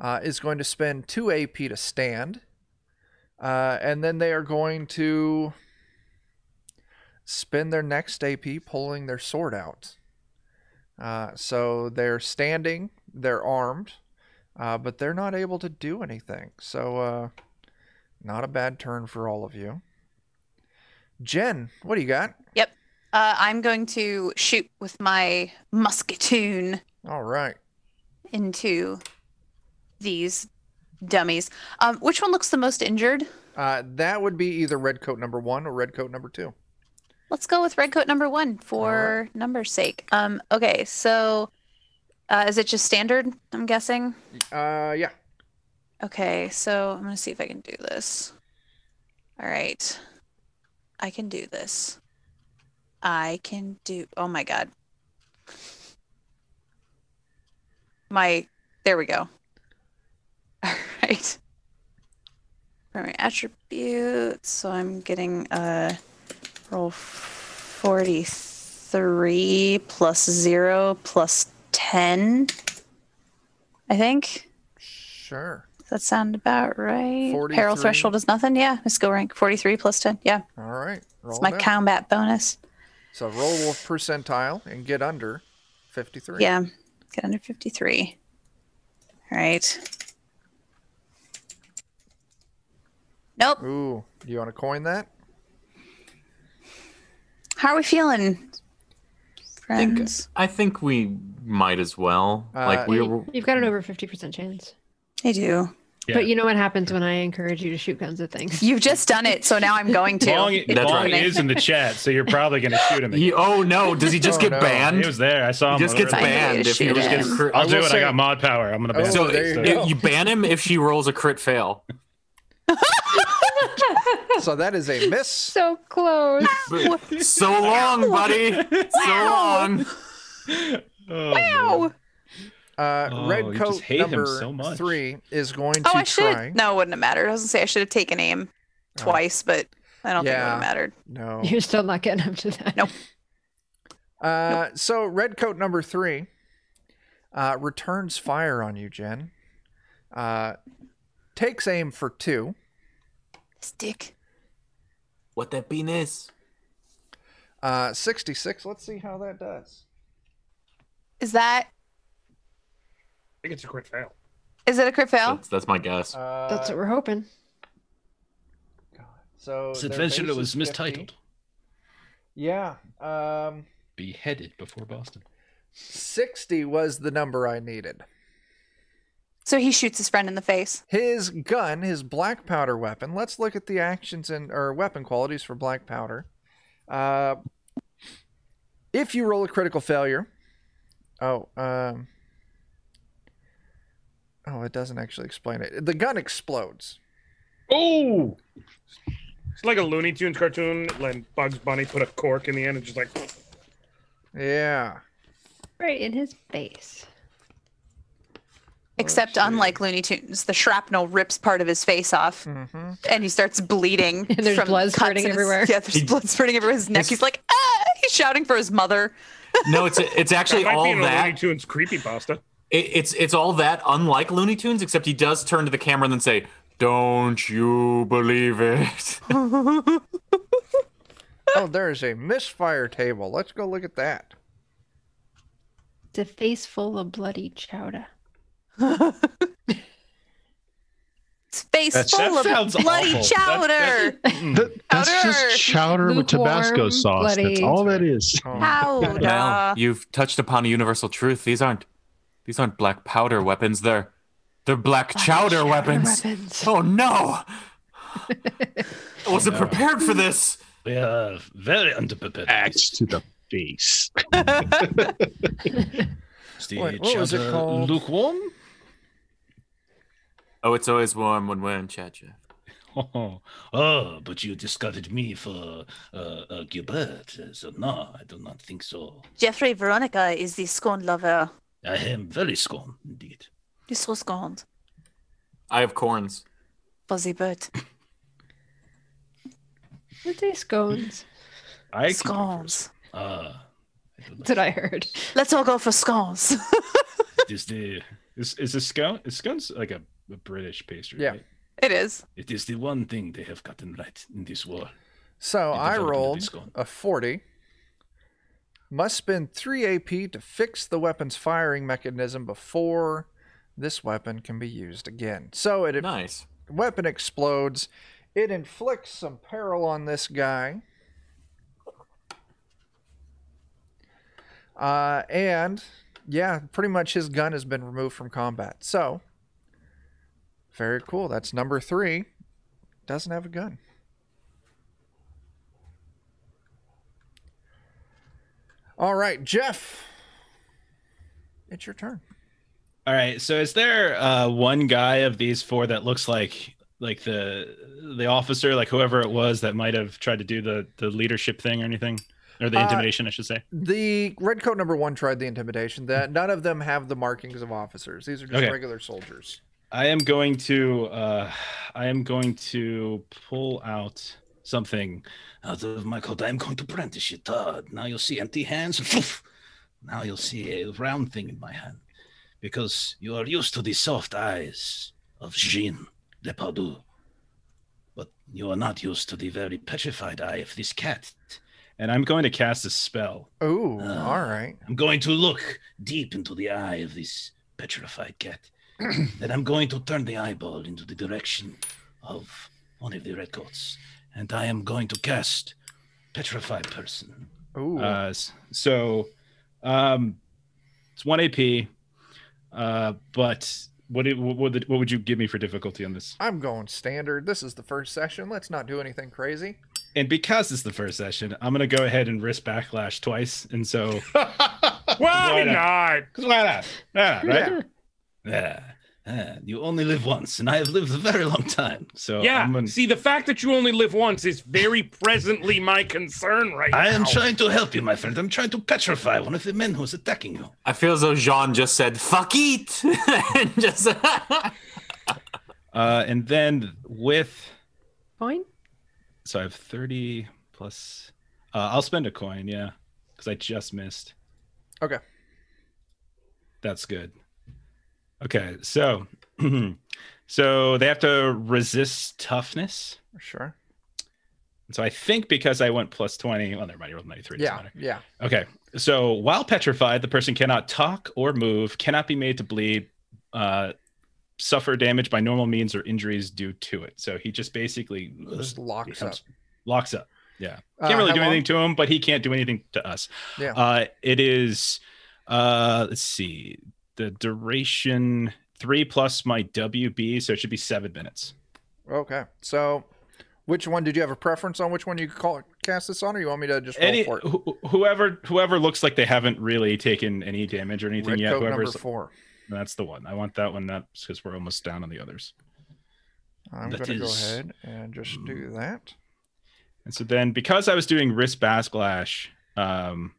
uh, is going to spend two AP to stand. Uh, and then they are going to spend their next AP pulling their sword out. Uh, so they're standing, they're armed, uh, but they're not able to do anything. So, uh, not a bad turn for all of you. Jen, what do you got? Uh, I'm going to shoot with my musketoon All right. into these dummies. Um, which one looks the most injured? Uh, that would be either red coat number one or red coat number two. Let's go with red coat number one for number's sake. Um, okay, so Uh, is it just standard? I'm guessing. Uh, yeah. Okay, so I'm gonna see if I can do this. All right, I can do this. I can do. Oh my god. My. There we go. All right. Primary attributes. So I'm getting a roll 43 plus zero plus 10. I think. Sure. Does that sound about right? Peril 43. threshold is nothing. Yeah, my skill rank 43 plus 10. Yeah, All right. Roll it's my combat bonus. So roll a percentile and get under 53. Yeah, get under 53. All right. Nope. Ooh, do you want to coin that? How are we feeling, I think, friends? I think we might as well. Uh, like we You- were. You've got an over 50% chance. I do. Yeah. But you know what happens when I encourage you to shoot guns at things? You've just done it, so now I'm going to. Long, That's Long right. is in the chat, so you're probably going to shoot him. He- oh no! Does he just Oh, get no. banned? He was there. I saw He him. just gets. I banned if he shoot was him. I'll do it. say- I got mod power. I'm going to ban Oh, him. So there you it- you ban him if she rolls a crit fail. So that is a miss. So close. so long, buddy. So long. Oh, Wow. man. Uh, Oh, red coat just him number so much. three is going Oh, to I should. try. No, it wouldn't have mattered. I was gonna say I should have taken aim twice, but I don't think it would have mattered. No. You're still not getting up to that. Nope. Uh, so red coat number three uh, returns fire on you, Jen. Uh, takes aim for two. Stick. What that bean is? Uh, 66. Let's see how that does. Is that? I think it's a crit fail. Is it a crit fail? That's, that's my guess. Uh, That's what we're hoping. God. So This their adventure base was is 50. mistitled. Yeah. Um, Beheaded before Boston. 60 was the number I needed. So he shoots his friend in the face. His gun, his black powder weapon. Let's look at the actions and or weapon qualities for black powder. Uh, if you roll a critical failure, oh, um, oh, it doesn't actually explain it. The gun explodes. Oh! It's like a Looney Tunes cartoon. When Bugs Bunny put a cork in the end and just like. Yeah. Right in his face. Except unlike Looney Tunes, the shrapnel rips part of his face off, Mm-hmm. and he starts bleeding. And there's from blood cuts spurting his- everywhere. Yeah, there's blood spurting everywhere. His neck. He's like, ah! He's shouting for his mother. No, it's it's actually That might be all in a Looney that. Tunes creepypasta. It, it's it's all that unlike Looney Tunes, except he does turn to the camera and then say, "Don't you believe it?" Oh, there's a misfire table. Let's go look at that. It's a face full of bloody chowder. His face That's- full that of sounds bloody awful. chowder. That- that's Powder. just chowder with Tabasco Lukewarm, sauce. That's all that is. Oh, Powder. Well, you've touched upon a universal truth. These aren't these aren't black powder weapons. They're they're black, chowder, weapons. weapons. Oh no! I wasn't oh, prepared for this. We are very underprepared. Axe to the face. The What- what was it called? Lukewarm? Oh, it's always warm when we're in chat, Jeff. Oh, oh, but you discarded me for uh, uh, Gilbert. Uh, So no, I do not think so. Jeffrey Veronica is the scorned lover. I am very scorned indeed. He's so scorned. I have corns. Fuzzy bird. What they scones? I can- Scones. Ah, I do That's what I heard. Let's all go for scones. It is the Is is a scone? Is scones like a, a British pastry? Yeah. right? it is. it is the one thing they have gotten right in this war. So I rolled a 40. Must spend 3 AP to fix the weapon's firing mechanism before this weapon can be used again. So it Nice. weapon explodes. It inflicts some peril on this guy. Uh, and yeah, pretty much his gun has been removed from combat. So very cool. That's number three. Doesn't have a gun. All right, Jeff. it's your turn. All right. So is there uh, one guy of these four that looks like like the the officer, like whoever it was that might have tried to do the the leadership thing or anything, or the Uh, intimidation, I should say? The red coat number one tried the intimidation. That none of them have the markings of officers. These are just Okay. regular soldiers. I am going to uh, I am going to pull out something out of my coat. I am going to brandish it. Uh, now you'll see empty hands. Now you'll see a round thing in my hand, because you are used to the soft eyes of Jean Depardieu, but you are not used to the very petrified eye of this cat. And I'm going to cast a spell. Oh, Ah. all right. I'm going to look deep into the eye of this petrified cat. then I'm going to turn the eyeball into the direction of one of the redcoats. And I am going to cast Petrified Person. Ooh, Uh, so um, it's one AP. Uh, but what, do- what, would, what would you give me for difficulty on this? I'm going standard. This is the first session. Let's not do anything crazy. And because it's the first session, I'm going to go ahead and risk backlash twice. And so, Why Why not? not? because why not? Why not, right? Yeah. Yeah. Yeah, you only live once, and I have lived a very long time. So Yeah. I'm gonna- See, the fact that you only live once is very presently my concern right I am now. trying to help you, my friend. I'm trying to petrify one of the men who's attacking you. I feel as though Jean just said "fuck it," and just uh, and then with Fine. so I have 30 plus. Uh, I'll spend a coin, yeah, because I just missed. Okay. That's good. Okay, so so they have to resist toughness. Sure. So I think because I went plus 20, well, never mind, you rolled 93. Yeah. matter. Yeah. Okay. So while petrified, the person cannot talk or move, cannot be made to bleed, uh, suffer damage by normal means or injuries due to it. So he just basically Just locks becomes- up. Locks up. Yeah. Uh, Can't really how do anything to him, but he can't do anything to us. Yeah. Uh, it is, uh, let's see, the duration three plus my WB, so it should be seven minutes. Okay. So, which one did you have a preference on? Which one you call cast this on, or you want me to just roll Any for it? wh- whoever whoever looks like they haven't really taken any damage or anything Red yet, coat number whoever's four. That's the one. I want that one. That's because we're almost down on the others. I'm That going to go ahead and just do that. And so then, because I was doing risk backlash, um,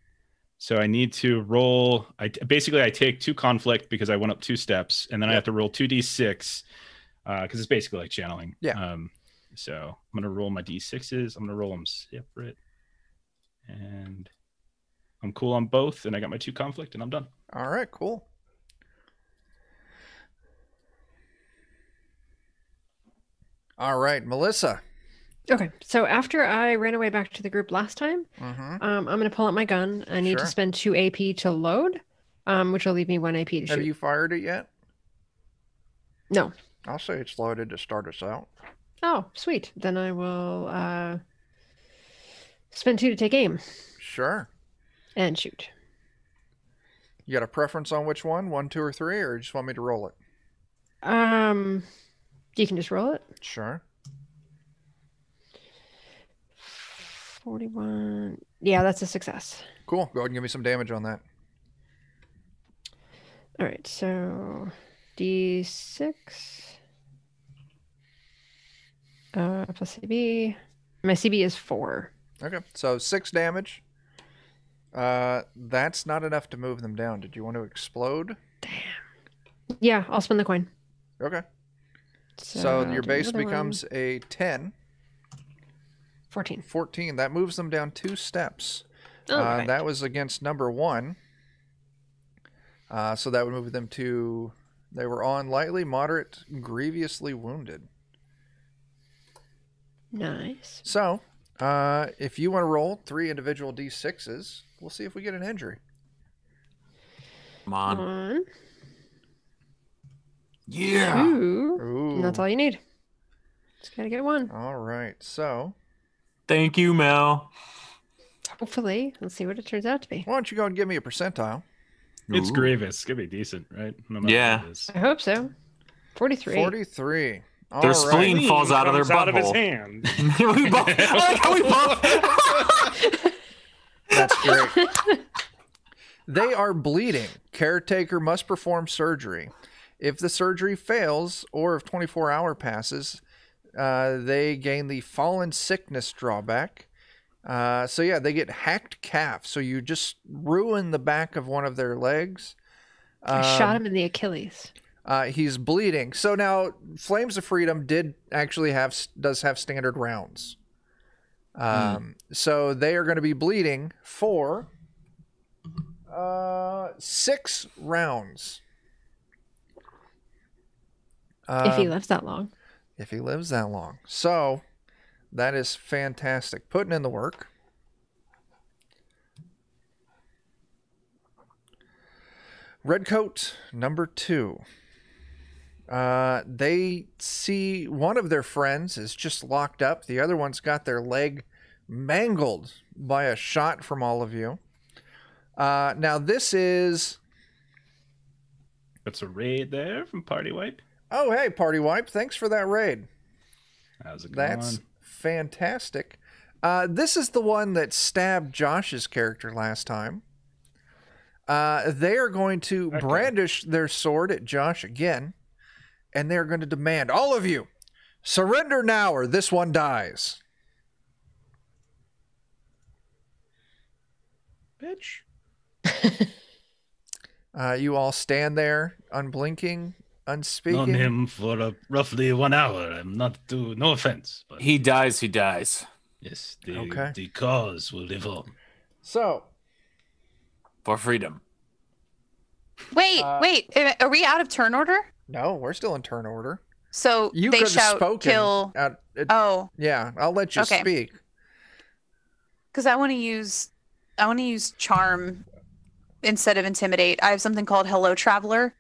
so I need to roll. I basically I take two conflict because I went up two steps, and then I have to roll two d6 because it's basically like channeling. Yeah. Um, so I'm gonna roll my d6s. I'm gonna roll them separate, and I'm cool on both. And I got my two conflict, and I'm done. All right. Cool. All right, Melissa. Okay, so after I ran away back to the group last time, hmm um, I'm going to pull out my gun. I need Sure. to spend two AP to load, um, which will leave me one AP to Have shoot. Have you fired it yet? No. I'll say it's loaded to start us out. Oh, sweet. Then I will uh, spend two to take aim Sure. and shoot. You got a preference on which one? One, two, or three, or you just want me to roll it? Um, you can just roll it. Sure. 41. Yeah, that's a success. Cool. Go ahead and give me some damage on that. All right, so D6 uh, plus CB. My CB is four. Okay. So six damage. Uh, that's not enough to move them down. Did you want to explode? Damn. Yeah, I'll spend the coin. Okay. So, So, your base another one. becomes a 10, 14. 14. That moves them down two steps. Oh, uh, right. That was against number one. Uh, so that would move them to. They were on lightly, moderate, grievously wounded. Nice. So, uh, if you want to roll three individual d6s, we'll see if we get an injury. Come on. One, Yeah. two, Ooh. and that's all you need. Just gotta get one. All right. So, Thank you, Mel. Hopefully, let's see what it turns out to be. why don't you go and give me a percentile? It's Ooh. grievous. It's gonna be decent, right? No matter Yeah. what it is. I hope so. 43. 43. All Their right. spleen falls out of their comes out of his butthole. hand. we both, I like how we both. That's great. They are bleeding. Caretaker must perform surgery. If the surgery fails or if 24 hour passes, uh, they gain the fallen sickness drawback. Uh, so yeah, they get hacked calf. So you just ruin the back of one of their legs. I shot Um, him in the Achilles. Uh, he's bleeding. So now, Flames of Freedom did actually have does have standard rounds. Um, so they are going to be bleeding for uh six rounds. if he Um, lives that long. If he lives that long. So that is fantastic. Putting in the work. Redcoat number two. Uh, they see one of their friends is just locked up. The other one's got their leg mangled by a shot from all of you. Uh, now this is That's a raid there from Party Wipe. Oh hey party wipe. Thanks for that raid. How's it going? That's fantastic. Uh, this is the one that stabbed Josh's character last time. Uh, they are going to Okay. brandish their sword at Josh again, and they're going to demand all of you surrender now, or this one dies. Bitch. Uh, you all stand there, unblinking, Known him for uh, roughly one hour. I'm not to no offense, but He dies, he dies. yes, the Okay. the cause will live on. So, For freedom. Wait, Uh, wait. uh, Are we out of turn order? no, we're still in turn order. So You they could have shout spoken. kill. Out, it- Oh, yeah, I'll let you Okay. speak. because I want to use I want to use charm instead of intimidate. I have something called Hello Traveler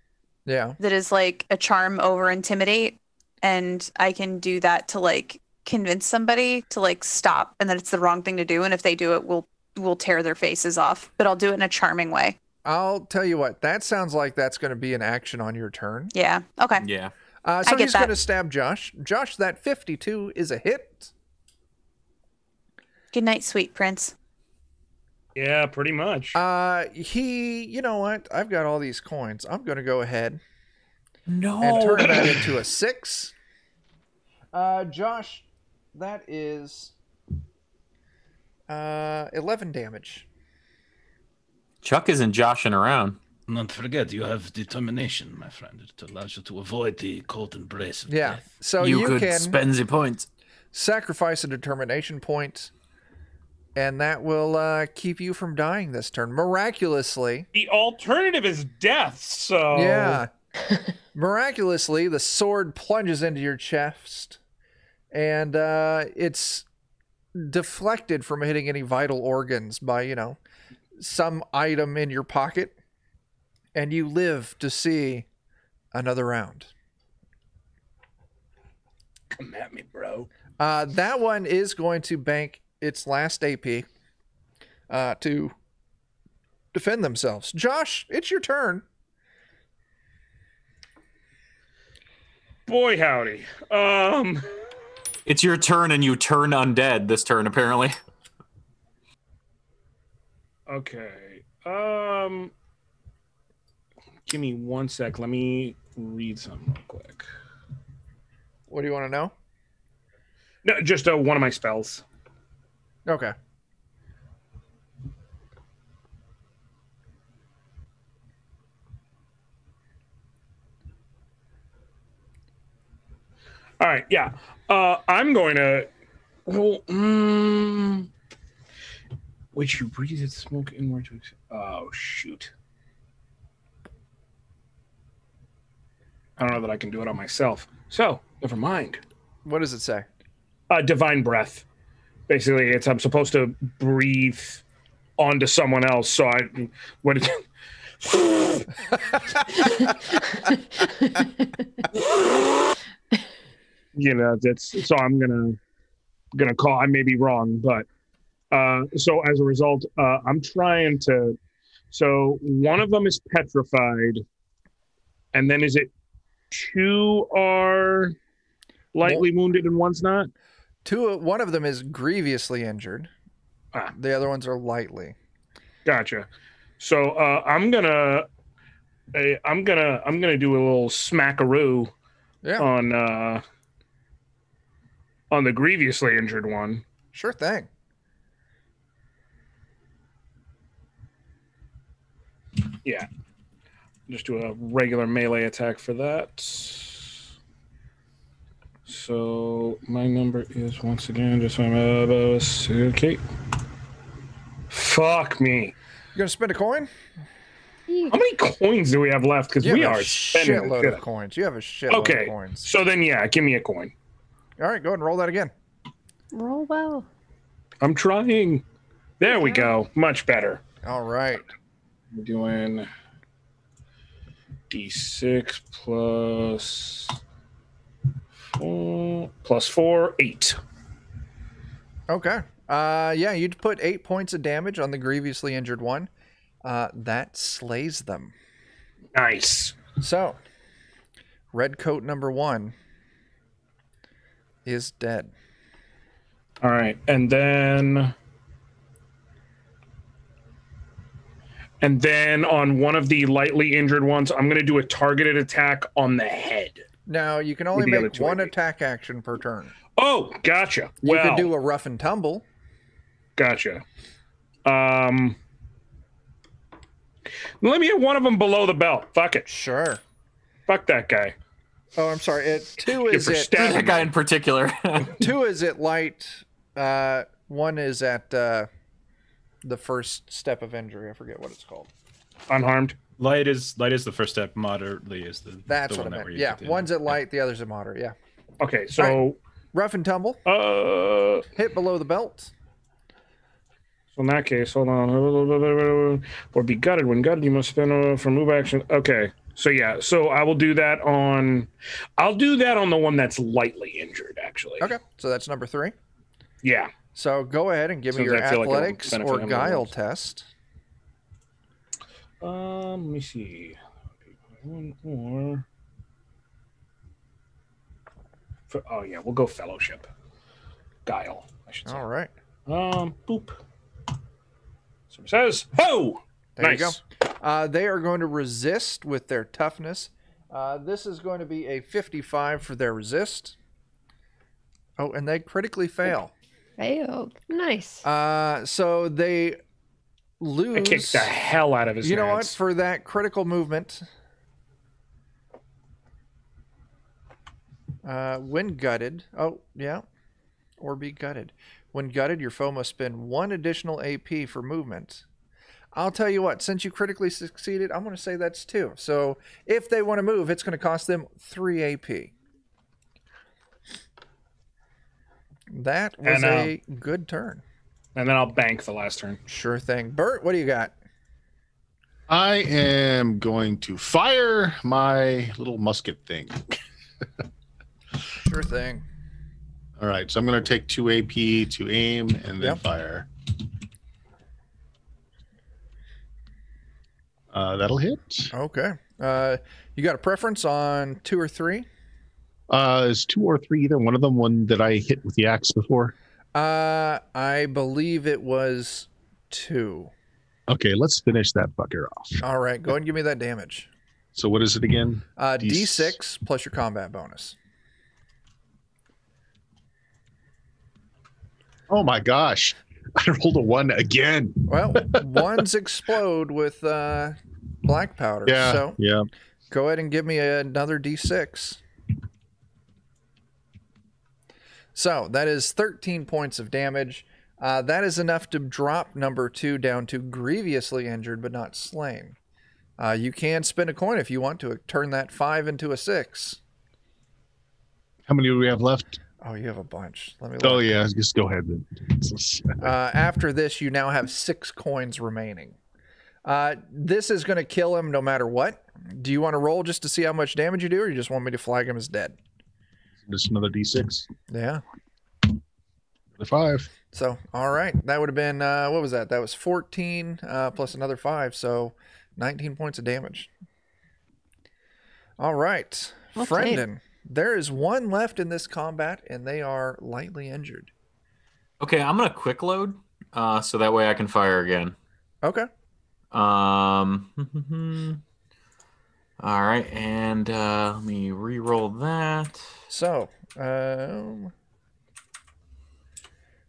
Yeah. that is like a charm over intimidate, and I can do that to like convince somebody to like stop and that it's the wrong thing to do, and if they do it, we'll we'll tear their faces off. But I'll do it in a charming way. I'll tell you what, that sounds like that's going to be an action on your turn. Yeah. Okay. Yeah. Uh, so I get he's going to stab Josh. Josh, that 52 is a hit. Good night, sweet prince. Yeah, pretty much. Uh, he, you know what? I've got all these coins. I'm going to go ahead No. and turn that into a six. Uh, Josh, that is uh 11 damage. Chuck isn't joshing around. Not forget, you have determination, my friend. It allows you to avoid the cold embrace of Yeah. death. So you, you, could can spend the points. sacrifice a determination point, and that will uh, keep you from dying this turn miraculously. the alternative is death, so Yeah. Miraculously, the sword plunges into your chest, and uh, it's deflected from hitting any vital organs by, you know, some item in your pocket, and you live to see another round. Come at me, bro. Uh, that one is going to bank its last AP uh, to defend themselves. Josh, it's your turn. Boy howdy. Um It's your turn and you turn undead this turn, apparently. okay. Um give me one sec. Let me read something real quick. What do you want to know? No, just uh, one of my spells. Okay. All right, yeah. Uh, I'm going to. Well, mm, which you breathe it, smoke inward to. Oh shoot! I don't know that I can do it on myself. So never mind. What does it say? Uh, divine breath. Basically, it's I'm supposed to breathe onto someone else. So I, what? you know that's so i'm gonna gonna call i may be wrong but uh so as a result uh i'm trying to so one of them is petrified and then is it two are lightly wounded and one's not Two. One of them is grievously injured. Ah. The other ones are lightly. gotcha So uh, I'm gonna, I'm gonna, I'm gonna do a little smackaroo Yeah, on uh, on the grievously injured one. sure thing. Yeah, just do a regular melee attack for that. So my number is once again just my okay. Fuck me. You gonna spend a coin? How many coins do we have left? Because we are spending the shitload shit. of coins. You have a shitload Okay, of coins. so then yeah, give me a coin. All right, go ahead and roll that again. Roll well. I'm trying. There we go. Much better. All right. We're doing d6 plus plus four, eight. Okay. Uh, yeah, you'd put eight points of damage on the grievously injured one. Uh, that slays them. Nice. So, red coat number one is dead. All right, and then and then on one of the lightly injured ones, I'm going to do a targeted attack on the head. Now you can only make one ID. attack action per turn. Oh, gotcha. You well, could do a rough and tumble. Gotcha. Um, let me hit one of them below the belt. Fuck it. Sure. Fuck that guy. Oh, I'm sorry. It, two is it. That guy in particular. Two is at light. Uh, one is at uh, the first step of injury. I forget what it's called. Unharmed. Light is light is the first step. Moderately is the That's the what I one that meant. where Yeah, one's at light, the other's at moderate. Yeah. Okay, so Rough and tumble. uh, Hit below the belt. so in that case, hold on. Or be gutted. When gutted, you must spend uh, for move action. Okay, so yeah, so I will do that on. I'll do that on the one that's lightly injured. Actually. Okay. So that's number three. Yeah. So go ahead and give me your I feel like athletics or him guile most. test. Um, let me see. One more. Fe- Oh yeah, we'll go fellowship. Guile, I should say. All right. Um, boop. So says, "Ho!" There nice. you go. Uh, they are going to resist with their toughness. Uh, this is going to be a 55 for their resist. Oh, and they critically fail. Failed. Nice. Uh, so they lose. I kicked the hell out of his. you know what? For that critical movement, uh, when gutted, oh yeah, or be gutted. When gutted, your foe must spend one additional AP for movement. I'll tell you what. Since you critically succeeded, I'm going to say that's two. So if they want to move, it's going to cost them three AP. That was a good turn. And then I'll bank the last turn. Sure thing. Bert, what do you got? I am going to fire my little musket thing. Sure thing. All right, so I'm going to take two AP to aim and then Yep. fire. Uh, that'll hit. Okay. Uh, you got a preference on two or three? Uh, is two or three either one of them one that I hit with the axe before? Uh, I believe it was two. Okay, let's finish that fucker off. All right, go ahead and give me that damage. So what is it again? Uh, D- D6 plus your combat bonus. Oh my gosh, I rolled a one again. Well, ones explode with uh, black powder. Yeah, So yeah. go ahead and give me another D6. So that is 13 points of damage. Uh, that is enough to drop number two down to grievously injured but not slain. Uh, you can spend a coin if you want to turn that five into a six. How many do we have left? Oh, you have a bunch. Let me. Oh yeah, just go ahead then. Uh, after this, you now have six coins remaining. Uh, this is going to kill him no matter what. Do you want to roll just to see how much damage you do, or you just want me to flag him as dead? Just another d6. Yeah. Another five. So, all right, that would have been uh, what was that? That was 14 uh, plus another five, so 19 points of damage. All right, Well played. There is one left in this combat, and they are lightly injured. okay, I'm gonna quick load, uh, so that way I can fire again. Okay. Um. all right, and uh, let me re-roll that. So, um,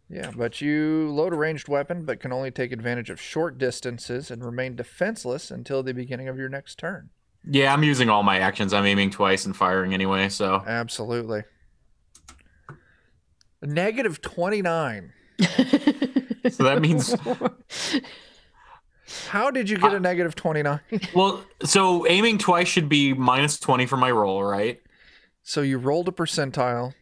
yeah, but you load a ranged weapon, but can only take advantage of short distances and remain defenseless until the beginning of your next turn. Yeah, I'm using all my actions. I'm aiming twice and firing anyway. So Absolutely. Negative 29. So that means- How did you get a negative 29? well, so aiming twice should be minus twenty for my roll, right? so you rolled a percentile.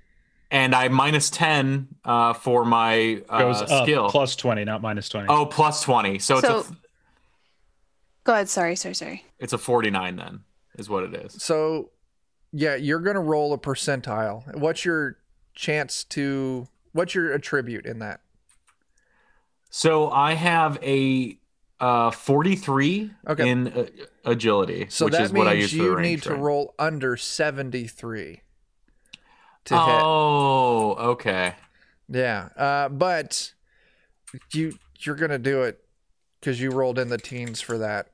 And I minus ten uh, for my uh, Goes up skill. plus 20, not minus 20. oh, plus twenty. So it's So- a Go ahead. Sorry, sorry, sorry. it's a forty nine then, is what it is. So, yeah, you're going to roll a percentile. What's your chance to, what's your attribute in that? So I have a uh, 43 Okay. in uh, agility, So which that is means what I use you need to roll under 73 to hit. Oh, okay. Yeah, uh, but you you're gonna do it because you rolled in the teens for that.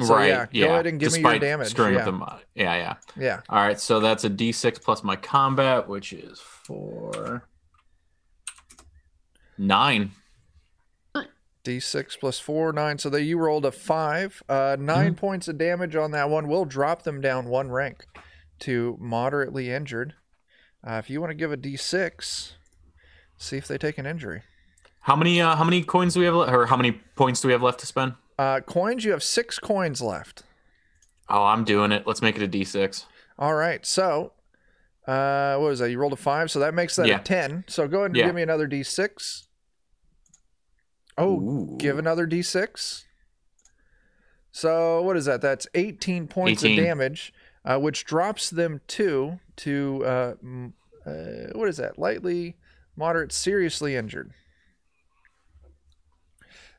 So, right. yeah, Yeah. go ahead and give me your damage, Screwing yeah. up the mo- yeah, yeah. Yeah, All right, so that's a d6 plus my combat, which is four, nine. D6 plus four nine. So that you rolled a five. Uh, 9 Mm-hmm. points of damage on that one. We'll drop them down one rank to moderately injured. Uh, if you want to give a d6, see if they take an injury. How many? Uh, how many coins do we have, le- or how many points do we have left to spend? Uh, coins, you have six coins left. Oh, I'm doing it. Let's make it a d6. All right. So, uh, what was that? You rolled a five, so that makes that Yeah. a ten. So go ahead and Yeah. give me another d6. Oh, Ooh. give another d6. So what is that? That's 18 points 18. of damage, uh, which drops them two to uh, uh, what is that? Lightly, moderate, seriously injured.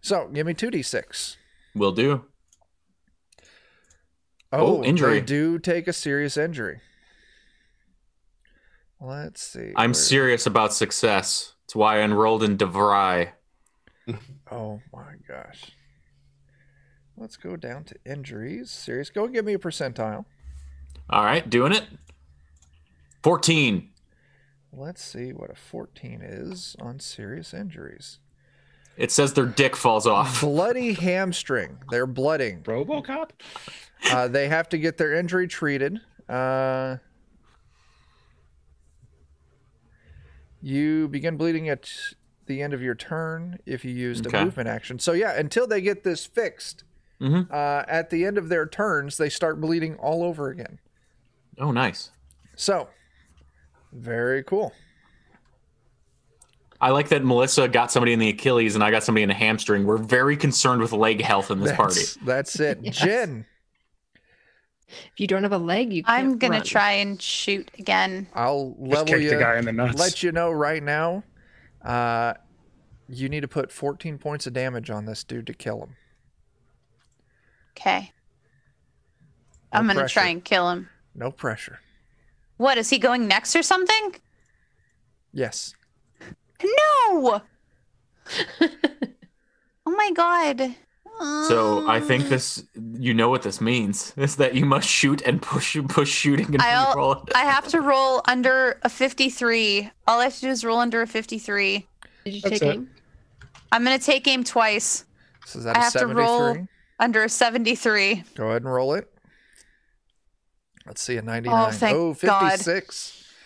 So give me two d6. Will do. Oh, Oh, injury. They do take a serious injury. Let's see. I'm serious about success. It's why I enrolled in DeVry. Oh my gosh. Let's go down to injuries. Serious. Go and give me a percentile. All right, doing it. 14. Let's see what a 14 is on serious injuries. It says their dick falls off. Bloody hamstring. They're blooding. Robocop? Uh, they have to get their injury treated. Uh, you begin bleeding at the end of your turn if you used a movement action. So yeah, until they get this fixed, Mhm. uh, at the end of their turns, they start bleeding all over again. Oh, nice. So very cool. I like that Melissa got somebody in the Achilles and I got somebody in the hamstring. We're very concerned with leg health in this party. That's, that's it. Yes. Jen, If you don't have a leg, you can't I'm gonna run. try and shoot again. I'll Just level kick you. the guy in the nuts. let you know right now. Uh, you need to put 14 points of damage on this dude to kill him. Okay. No I'm gonna try and kill him. No pressure. What is he going next or something? Yes. No. oh my god. So I Um, think this, you know what this means, is that you must shoot and push, push shooting and I'll- roll. I have to roll under a 53. All I have to do is roll under a 53. Did you That's take it. aim? I'm gonna take aim twice So is that I a have to roll- under a 73. Go ahead and roll it. Let's see a 99. thank oh, God.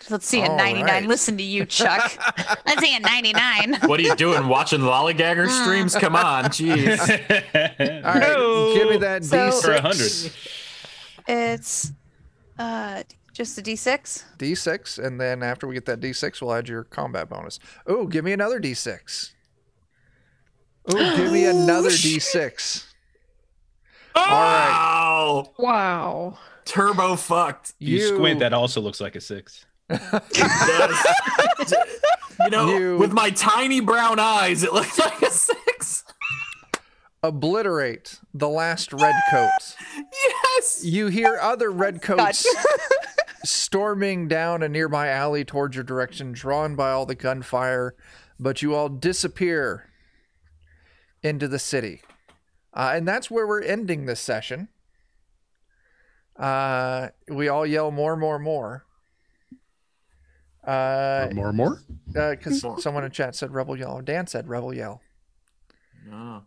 56. Let's see a All 99. right. Listen to you, Chuck. Let's see a 99. What are you doing? Watching lollygagger Mm. streams? Come on, jeez. All right. Give me that So- D6. For a hundred. It's uh just a D6. D6. And then after we get that D6, we'll add your combat bonus. Oh, give me another D6. Oh, give me another D6. Oh, Wow. turbo fucked. If you, squint, that also looks like a six. You know, You- with my tiny brown eyes, it looks like a six. obliterate the last redcoat. Yes. You hear other redcoats storming down a nearby alley towards your direction, drawn by all the gunfire, but you all disappear into the city. Uh, and that's where we're ending this session. Uh, we all yell more, more, more. Uh, more and more. because someone in chat said rebel yell. Dan said rebel yell. Oh.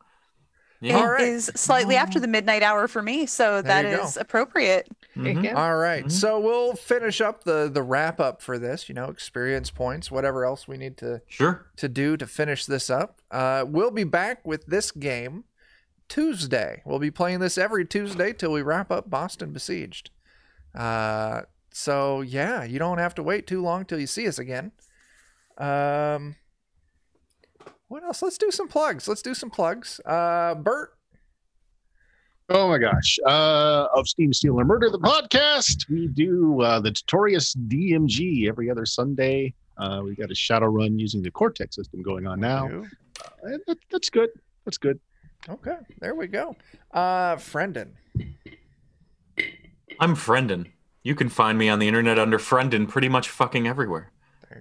It Yeah. All right. is slightly after the midnight hour for me, so There that you go. appropriate. There you Mhm. go. All right, Mhm. so we'll finish up the the wrap up for this. You know, experience points, whatever else we need to Sure. to do to finish this up. Uh, we'll be back with this game Tuesday. We'll be playing this every Tuesday till we wrap up Boston Besieged. Uh, so yeah, you don't have to wait too long till you see us again. Um, what else? Let's do some plugs. Let's do some plugs. Uh, Bert. Oh my gosh. Uh, of Steam Stealer Murder, the podcast. We do uh, the Tutorius DMG every other Sunday. Uh, we got a Shadowrun using the Cortex system going on now. Uh, that, that's good. That's good. Okay, there we go. Uh, Friendon. I'm Friendon. You can find me on the internet under Friendon pretty much fucking everywhere.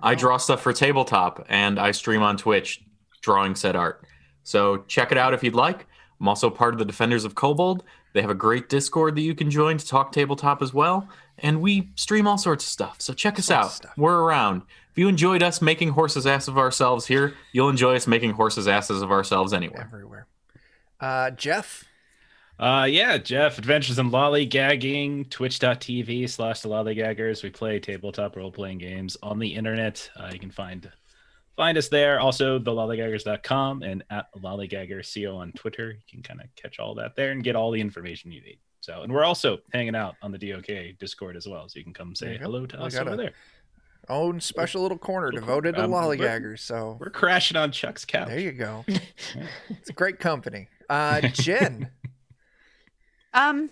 I draw stuff for tabletop and I stream on Twitch drawing said art. So check it out if you'd like. I'm also part of the Defenders of Kobold. They have a great Discord that you can join to talk tabletop as well. And we stream all sorts of stuff. So check us out. stuff. We're around. If you enjoyed us making horses' ass of ourselves here, you'll enjoy us making horses' asses of ourselves anywhere. everywhere. Uh, Jeff. Uh, yeah, Jeff, Adventures in Lollygagging, twitch.tv slash the lollygaggers. We play tabletop role playing games on the internet. Uh, you can find find us there. Also, the thelollygaggers.com and at lollygaggerco on Twitter. You can kind of catch all that there and get all the information you need. So, and we're also hanging out on the DOK Discord as well. So you can come say hello to We us over there. Own special little corner Little devoted to corner. Um, we're- lollygaggers. So We're crashing on Chuck's couch. there you go. it's a great company. Uh, Jen. Um,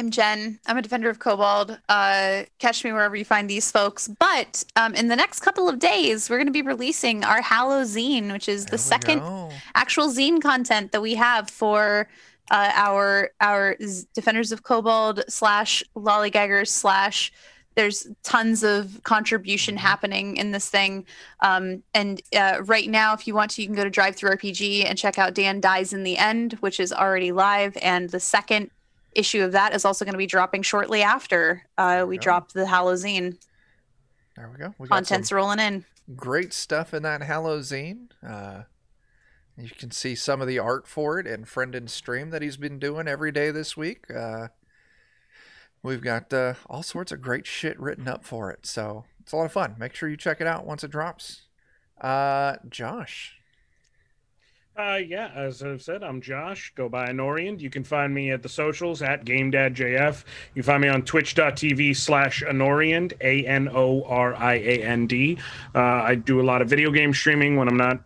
I'm Jen. I'm a defender of Kobold. Uh, catch me wherever you find these folks. But um, in the next couple of days, we're going to be releasing our Hallow Zine, which is There the second go. actual zine content that we have for uh, our our defenders of kobold slash lollygaggers slash there's tons of contribution happening in this thing um, and uh, right now if you want to you can go to DriveThruRPG and check out dan dies in the end which is already live and the second issue of that is also going to be dropping shortly after uh, we go. dropped the halloween There we go. We got content's rolling in great stuff in that Hallowzine. Uh, you can see some of the art for it in Friendon's stream that he's been doing every day this week. Uh, we've got uh, all sorts of great shit written up for it. So it's a lot of fun. Make sure you check it out once it drops. Uh, Josh. Uh, yeah, as I've said, I'm Josh. Go by Anoriand. You can find me at the socials at GameDadJF. You can find me on twitch.tv slash Anoriand, A N O R I A N D. Uh, I do a lot of video game streaming when I'm not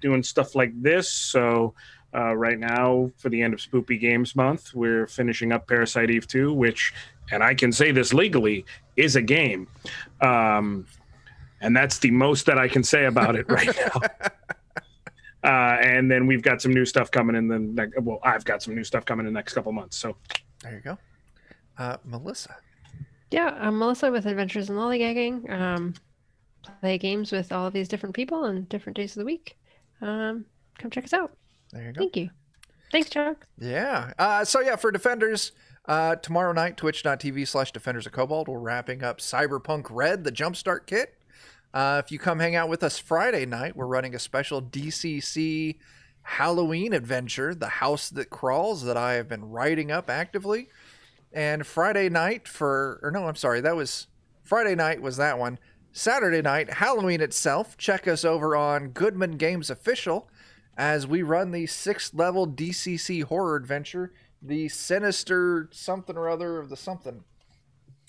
doing stuff like this. So, uh, right now, for the end of Spoopy Games Month, we're finishing up Parasite Eve 2, which, and I can say this legally, is a game. Um, and that's the most that I can say about it right now. Uh, and then we've got some new stuff coming in the next. Well, I've got some new stuff coming in the next couple months. So There you go. Uh, Melissa. Yeah, I'm Melissa with Adventures in Lollygagging. Um, play games with all of these different people on different days of the week. Um, come check us out. There you go. Thank you. Thanks, Chuck. Yeah. Uh, so yeah, for Defenders, uh, tomorrow night, twitch.tv slash Defenders of Kobold, we're wrapping up Cyberpunk Red, the Jumpstart Kit. Uh, if you come hang out with us Friday night, we're running a special DCC Halloween adventure, The House That Crawls, that I have been writing up actively. And Friday night for, or no, I'm sorry, that was Friday night was that one. Saturday night, Halloween itself. Check us over on Goodman Games Official as we run the sixth level DCC horror adventure, the sinister something or other of the something.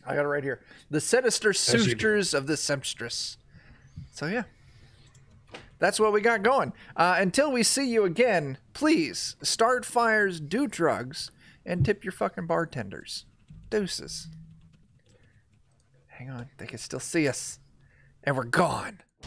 I got it right here. The sinister sutures of the seamstress. So yeah, that's what we got going. Uh, until we see you again, please start fires, do drugs, and tip your fucking bartenders. Deuces. Hang on, they can still see us, and we're gone.